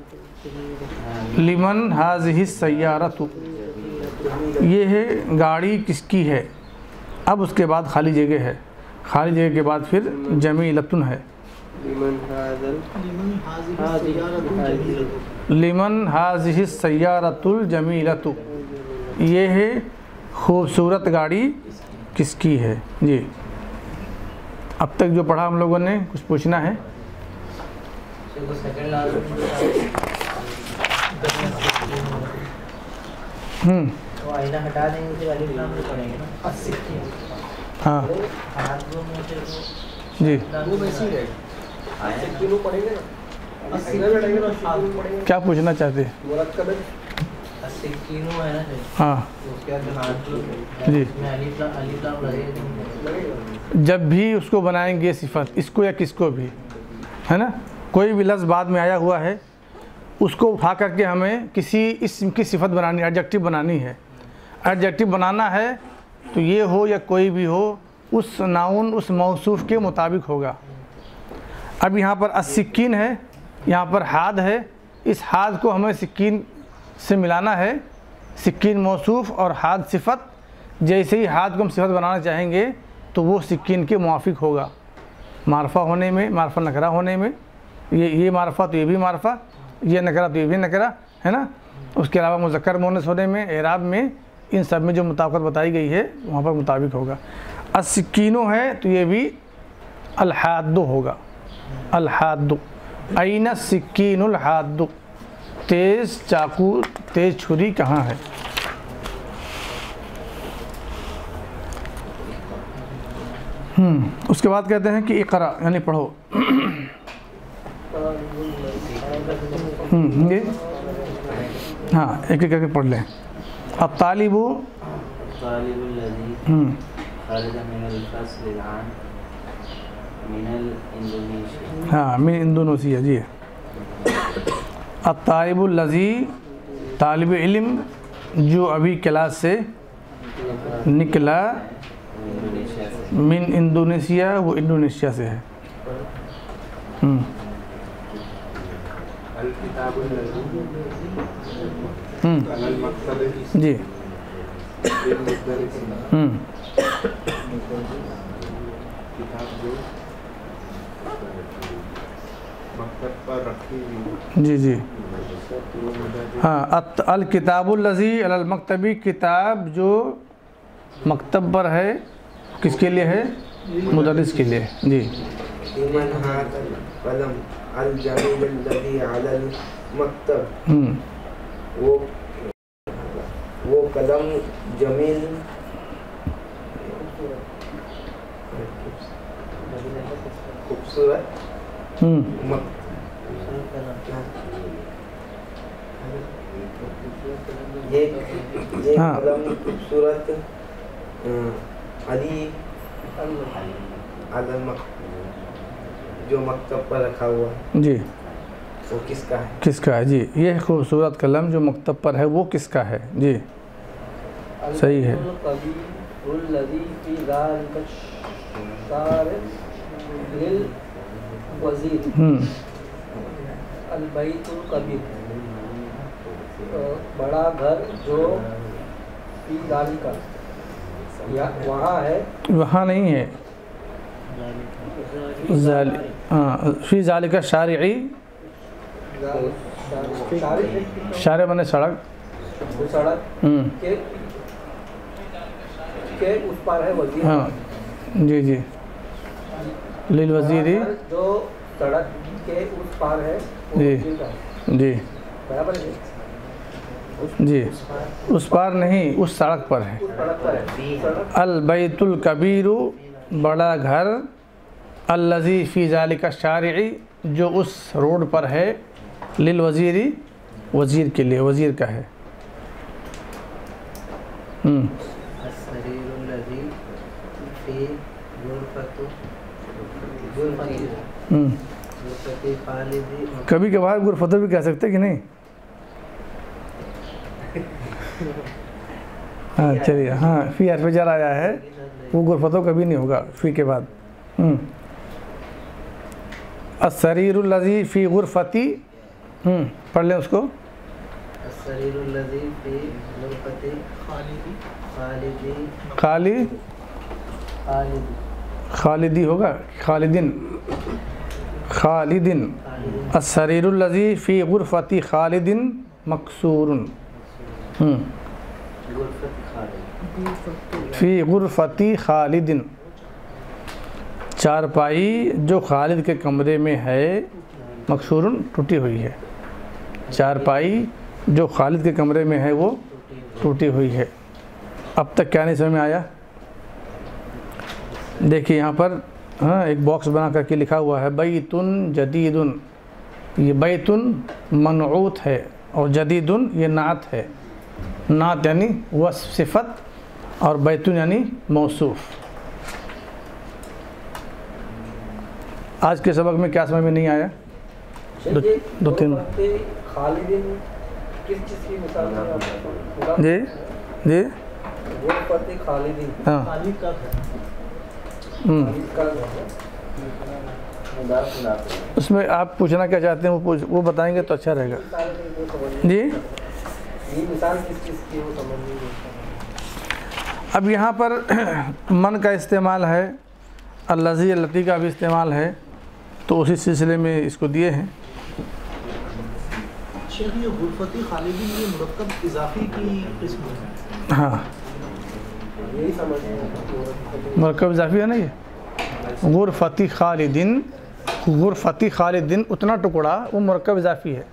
लिमन हाज ही सैारतु ये है गाड़ी किसकी है? अब उसके बाद खाली जगह है। खाली जगह के बाद फिर जमी लतुन है। लिमन हाज हाजिह सैारतुल जमीलतु। ये है खूबसूरत गाड़ी किसकी है? जी। अब तक जो पढ़ा हम लोगों ने, कुछ पूछना है? हम्म। हाँ। जी। क्या पूछना चाहते हैं? है जो जब भी उसको बनाएँगे सिफत इसको या किसको भी है ना? कोई भी लफ्ज़ बाद में आया हुआ है उसको उठा करके हमें किसी इसम की सिफत बनानी एडजेक्टिव बनानी है। एडजेक्टिव बनाना है तो ये हो या कोई भी हो उस नाउन उस मौसूफ के मुताबिक होगा। अब यहाँ पर अस्सिक्कीन है यहाँ पर हाद है इस हाद को हमें सिक्कीन से मिलाना है सिक्कीन मौसूफ और हाद सिफत। जैसे ही हाद को हम सिफत बनाना चाहेंगे तो वो सिक्किन के मुआफ़ होगा। मारफा होने में, मारफा नकरा होने में। ये ये मारफा तो ये भी मारफा, ये नकरा तो ये भी नकरा, है ना? उसके अलावा मुजक्र मोनस होने में, एराब में, इन सब में जो मुताबिकत बताई गई है, वहाँ पर मुताबिक होगा। अस्सिक्कीनो है तो ये भी अलहादो होगा। अलहादो। आइना सिक्कीनुल हादो तेज़ चाकू तेज़ छुरी कहाँ है? हम्म उसके बाद कहते हैं कि इकरा यानी पढ़ो। हम्म ये? हाँ एक एक करके पढ़ लें। अब तालिबु। हम्म। हाँ मिन इंडोनेशिया जी। अब तालिबुल्लज़ी तालिब इल्म जो अभी क्लास से निकला मिन इंडोनेशिया, वो इंडोनेशिया से है। हम्म। हम्म। जी। हम्म किताब जो जी। हाँ अल किताबुल्लज़ी अल मकतबी किताब जो मकतब पर है किसके लिए है? मुदरिस के लिए जी। हम्म। वो वो कलम जमील। खूबसूरत। हम्म। ये ये हाँ। खूबसूरत अली अल जो मकतब पर रखा हुआ जी। वो किसका है? किसका है? जी ये खूबसूरत कलम जो मकतब पर है वो किसका है? जी। सही है। हम्म। अल बैतुल कबीर बड़ा घर जो ज़ालिका या वहाँ है? वहाँ नहीं है। जाल हाँ फ़ी जालिका शारई। शारिक शार बने सड़क सड़क हम्म। के के उस पार है वज़ीर। हाँ जी जी। लील वज़ीरी। जो सड़क के उस पार है जी। जी। बराबर है जी? उस पार नहीं उस सड़क पर है। उस सड़क पर है। सड़क अल बैतुल कबीरु बड़ा घर अल्लज़ी फ़ी ज़ालिका शारई जो उस रोड पर है लिल वज़ीरी वज़ीर के लिए वज़ीर का है। हम्म। कभी कभार गुरफतो भी कह सकते कि नहीं? हाँ चलिए हाँ फ़ी हरफ जर आया है। वो गुरफतो कभी नहीं होगा फ़ी के बाद। हम्म। असरीरुल्लज़ी फ़ी गुरफती। हम्म पढ़ लें उसको। खाली खालिदी होगा? खालिदिन। खालिदिन। असरीरुल्लज़ी फ़ी गुरफती खालिदिन मकसूरुन। हम्म। फ़ी गुरफती खालिदिन। चारपाई जो खालिद के कमरे में है, मकसूरन टूटी हुई है। चारपाई जो खालिद के कमरे में है, वो टूटी हुई है। अब तक क्या नहीं समझ में आया? देखिए, यहाँ पर हाँ एक बॉक्स बना करके लिखा हुआ है बैतुन जदीदुन. ये बैतुन मनऊत है और जदीदुन ये नात है। नात यानी वस्फ सिफत और बैतुन यानी मौसूफ। आज के सबक में क्या समझ में नहीं आया? दो- दो तीन। जी जी। हाँ? उसमें आप पूछना क्या चाहते हैं वो पूछ वो बताएँगे तो अच्छा रहेगा। जी? अब यहाँ पर मन का इस्तेमाल है अल्लजी लती का भी इस्तेमाल है तो उसी सिलसिले में इसको दिए हैं। है हाँ यही समझ नहीं आता मरकब इजाफी है ना ये? गुरफती खालिदिन गुरफती खालिदिन उतना टुकड़ा वो मरकब इजाफी है।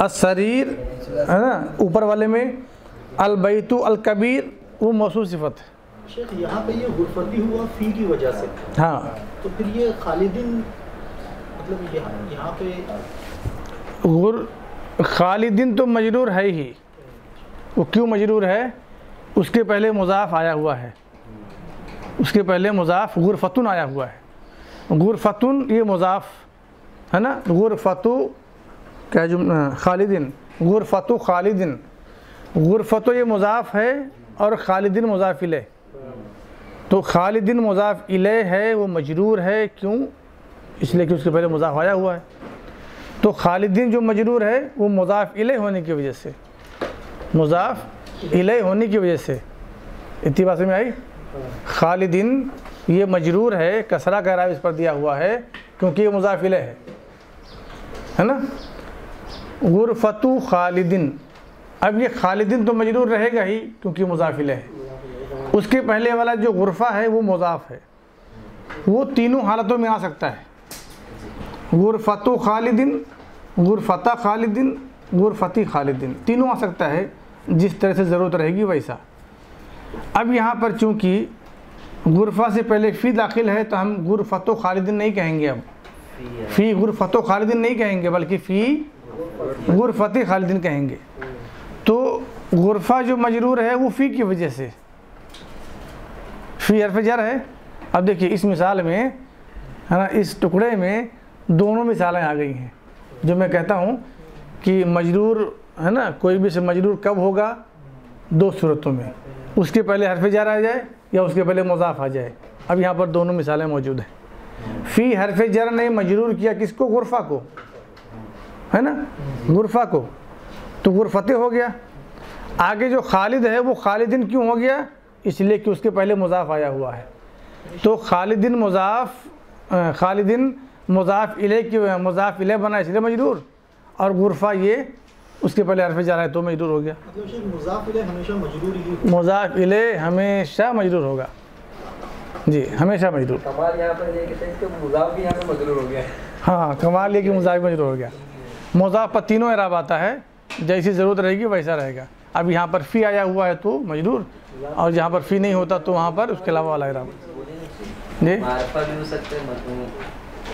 असरीर है ना? ऊपर वाले में अलबैतु अलकबीर वो मौसू सिफत है। यहाँ पे ये गुरफती हुआ फ़ी की वजह से। हाँ। तो फिर ये खालिदिन मतलब यहाँ यहाँ पे गुर खालिदिन तो मजरूर है ही। वो क्यों मजरूर है? उसके पहले मुजाफ आया हुआ है। उसके पहले मुजाफ गुरफतुन आया हुआ है। गुरफतुन ये मुजाफ, है ना? गुरफतु क्या जुम खालिदिन। गुरफतु खालिदिन। गुरफतु ये मुजाफ है और खालिदिन मुजाफ इले तो खालिदिन मुजाफ इले है, वो मजरूर है, क्यों? इसलिए कि उसके पहले मुजाफ आया हुआ है। तो खालिदीन जो मजरूर है, वो मुजाफ इले होने की वजह से। मुजाफ इले होने की वजह से। इतनी बात में आई? खालिदीन, ये मजरूर है, कसरा का राव इस पर दिया हुआ है, क्योंकि ये मुजाफ इले है। है ना? गुरफतु खालिदिन। अब ये खालिदिन तो मजरूर रहेगा ही, क्योंकि मुजाफ इले है। उसके पहले वाला जो गुरफा है, वो मुजाफ है। वो तीनों हालतों में आ सकता है। गुरफतो खालिदिन, गुरफता खालिदिन, गुरफती खालिदिन। तीनों आ सकता है। जिस तरह से ज़रूरत रहेगी वैसा अब यहाँ पर चूँकि गुरफा से पहले फ़ी दाखिल है तो हम गुरफतो खालिदिन नहीं कहेंगे अब। फ़ी गुरफतो खालिदिन नहीं कहेंगे, बल्कि फ़ी गुरफत खालिदिन कहेंगे। तो गुरफा जो मजरूर है, वो फ़ी की वजह से। फ़ी हरफ जर है। अब देखिए, इस मिसाल में, है ना, इस टुकड़े में दोनों मिसालें आ गई हैं। जो मैं कहता हूँ कि मजरूर है ना, कोई भी से मजरूर कब होगा? दो सूरतों में। उसके पहले हरफ जार आ जाए या उसके पहले मुजाफ आ जाए। अब यहाँ पर दोनों मिसालें मौजूद हैं। फ़ी हरफ जर ने मजरूर किया किसको? गुरफा को। है ना? गुरफा को। तो गुरफते हो गया। आगे जो खालिद है, वो खालिदिन क्यों हो गया? इसलिए कि उसके पहले मुजाफ आया हुआ है। तो खालिदिन मुजाफ खालिदिन मुजाफ इले की, मुजाफ इले बना इसलिए मजरूर और गुरफा ये उसके पहले हरफ जा रहा है तो मजरूर हो गया। मतलब हमेशा मजबूर मुजाफ इले हमेशा मजरूर होगा। जी हमेशा मजरूर कमाल यहाँ पर ये कहते मुजाफ भी यहाँ पे मजरूर हो गया। हाँ कमाल ये कि मुजाफ मजरूर हो गया। मुजाफ पर तीनों इराब आता है जैसी ज़रूरत रहेगी वैसा रहेगा। अब यहाँ पर फ़ी आया हुआ है तो मजरूर और जहाँ पर फ़ी नहीं होता तो वहाँ पर उसके अलावा वाला इराब जी। हो है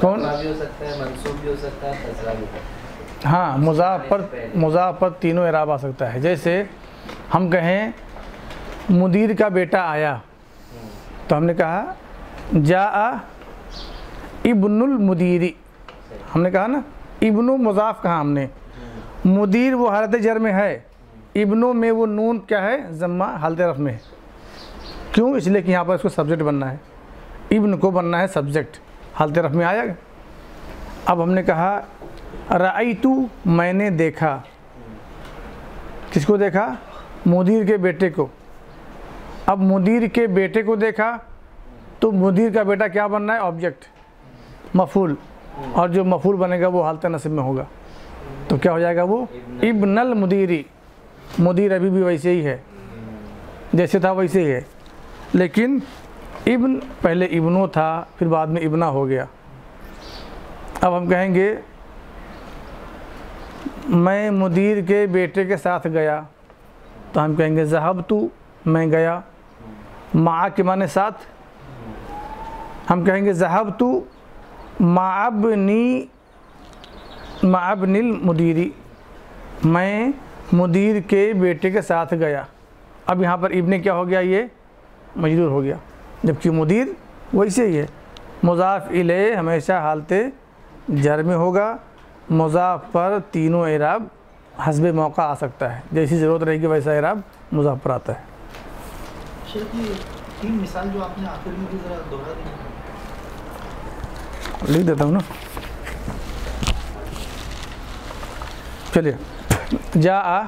कौन? भी हो सकता है मंसूब भी हो सकता है। हो मुजाफ पर मुजाफ पर तीनों इराब आ सकता है। जैसे हम कहें, मुदीर का बेटा आया। तो हमने कहा जा इब्नुल मुदीरी। हमने कहा ना, इब्नु मुजाफ कहा हमने। मुदीर वो हालत जर में है। इब्नो में वो नून क्या है? जम्मा हालत रफ में है। क्यों? इसलिए कि यहाँ पर इसको सब्जेक्ट बनना है। इब्न को बनना है सब्जेक्ट हालत रफ में आया। अब हमने कहा रईतु मैंने देखा। किसको देखा? मुदीर के बेटे को। अब मुदीर के बेटे को देखा तो मुदीर का बेटा क्या बनना है? ऑब्जेक्ट मफूल। और जो मफूल बनेगा, वो हालत नसीब में होगा। तो क्या हो जाएगा वो? इब्नल मुदीरी। मुदीर अभी भी वैसे ही है। जैसे था, वैसे ही है। लेकिन इब्न, पहले इब्नो था, फिर बाद में इब्ना हो गया। अब हम कहेंगे मैं मुदीर के बेटे के साथ गया। तो हम कहेंगे, जहब तू, मैं गया। माँ के माने साथ। हम कहेंगे, जहब तू, माबनी, माबनिल मुदीरी। मैं मुदीर के बेटे के साथ गया। अब यहाँ पर इब्ने क्या हो गया? ये मजदूर हो गया। जबकि मुदीर वैसे ही है। मुजाफ इले हमेशा हालते जर में होगा। मुजाफ पर तीनों इराब हसब मौका आ सकता है। जैसी ज़रूरत रहेगी वैसा इराब मुजाफ पर आता है। तीन मिसाल जो आपने आखिर में दी जरा दोहरा देंगे लिख देता हूँ ना। चलिए। जा आ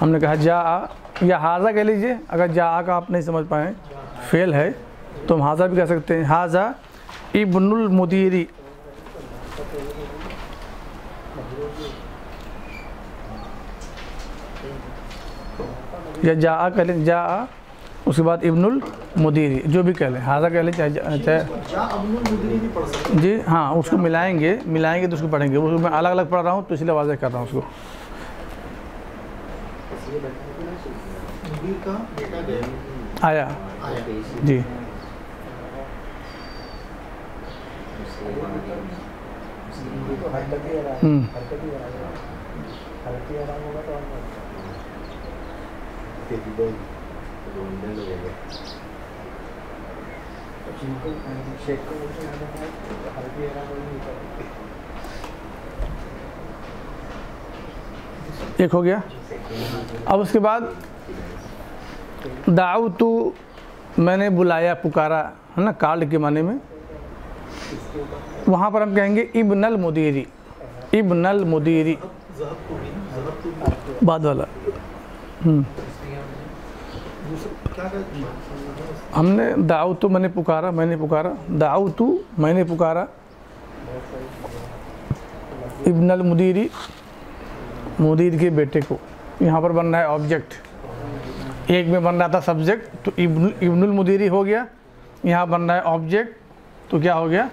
हमने कहा जा आ या हाजा कह लीजिए। अगर जा आ का आप नहीं समझ पाए फेल है तो हम हाजा भी कह सकते हैं। हाजा इब्नुल मुदीरी या जा आ कह लें, जा आ, उसके बाद इब्नुल मुदीरी, जो भी कह लें, हाजा कह लें, चाहे चाहे जा जी हाँ उसको मिलाएँगे मिलाएँगे तो उसको पढ़ेंगे। उसको मैं अलग अलग पढ़ रहा हूँ तो इसलिए वाजह कर रहा हूँ उसको। हैं मुदीर का बेटा गया आया आया जी हम्म एक हो गया। अब उसके बाद, दाऊ तो मैंने बुलाया पुकारा, है ना काल्ड के माने में। वहाँ पर हम कहेंगे, इब्नल मुदीरी इब्नल मुदीरी। बाद वाला हम्म दूसरा क्या कहते हमने दाऊ तो मैंने पुकारा मैंने पुकारा। दाऊ तो मैंने पुकारा। इब्नल मुदीरी, मुदीर के बेटे को। यहाँ पर बन रहा है ऑब्जेक्ट एक में बन रहा था सब्जेक्ट तो इब्न, इब्नुल मुदीरी हो गया। यहाँ बन रहा है ऑब्जेक्ट तो क्या हो गया?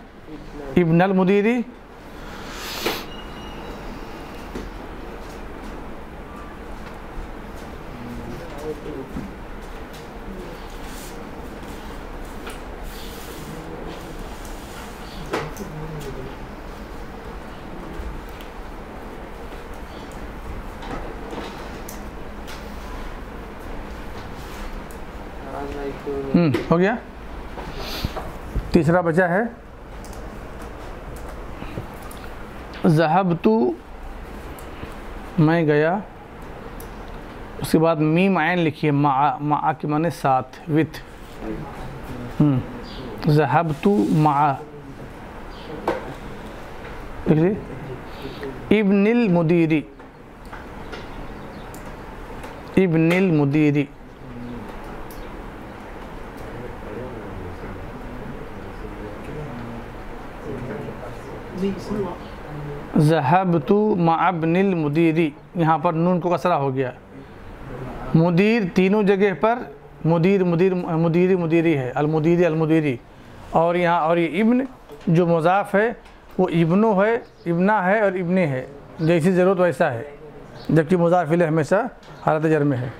इब्नल मुदीरी हम्म हो गया। तीसरा बचा है। जहब तो मैं गया। उसके बाद मीम आयन लिखिए, मा मा के माने साथ, विथ। जहब तो मा। लिखिए। इब्निल मुदीरी। इब्निल मुदीरी नहीं इसमें वहाँ- जहब तो माबनिल मुदीरी। यहाँ पर नून को कसरा हो गया। मुदीर तीनों जगह पर मुदीर मुदीर, मुदीरी मुदीरी है। अलमुदीरी अलमुदीरी और यहाँ, और ये इब्न जो मजाफ है, वो इब्नो है, इब्ना है और इब्ने है। जैसी ज़रूरत वैसा है, जबकि मुजाफिल हमेशा हालत जर में है।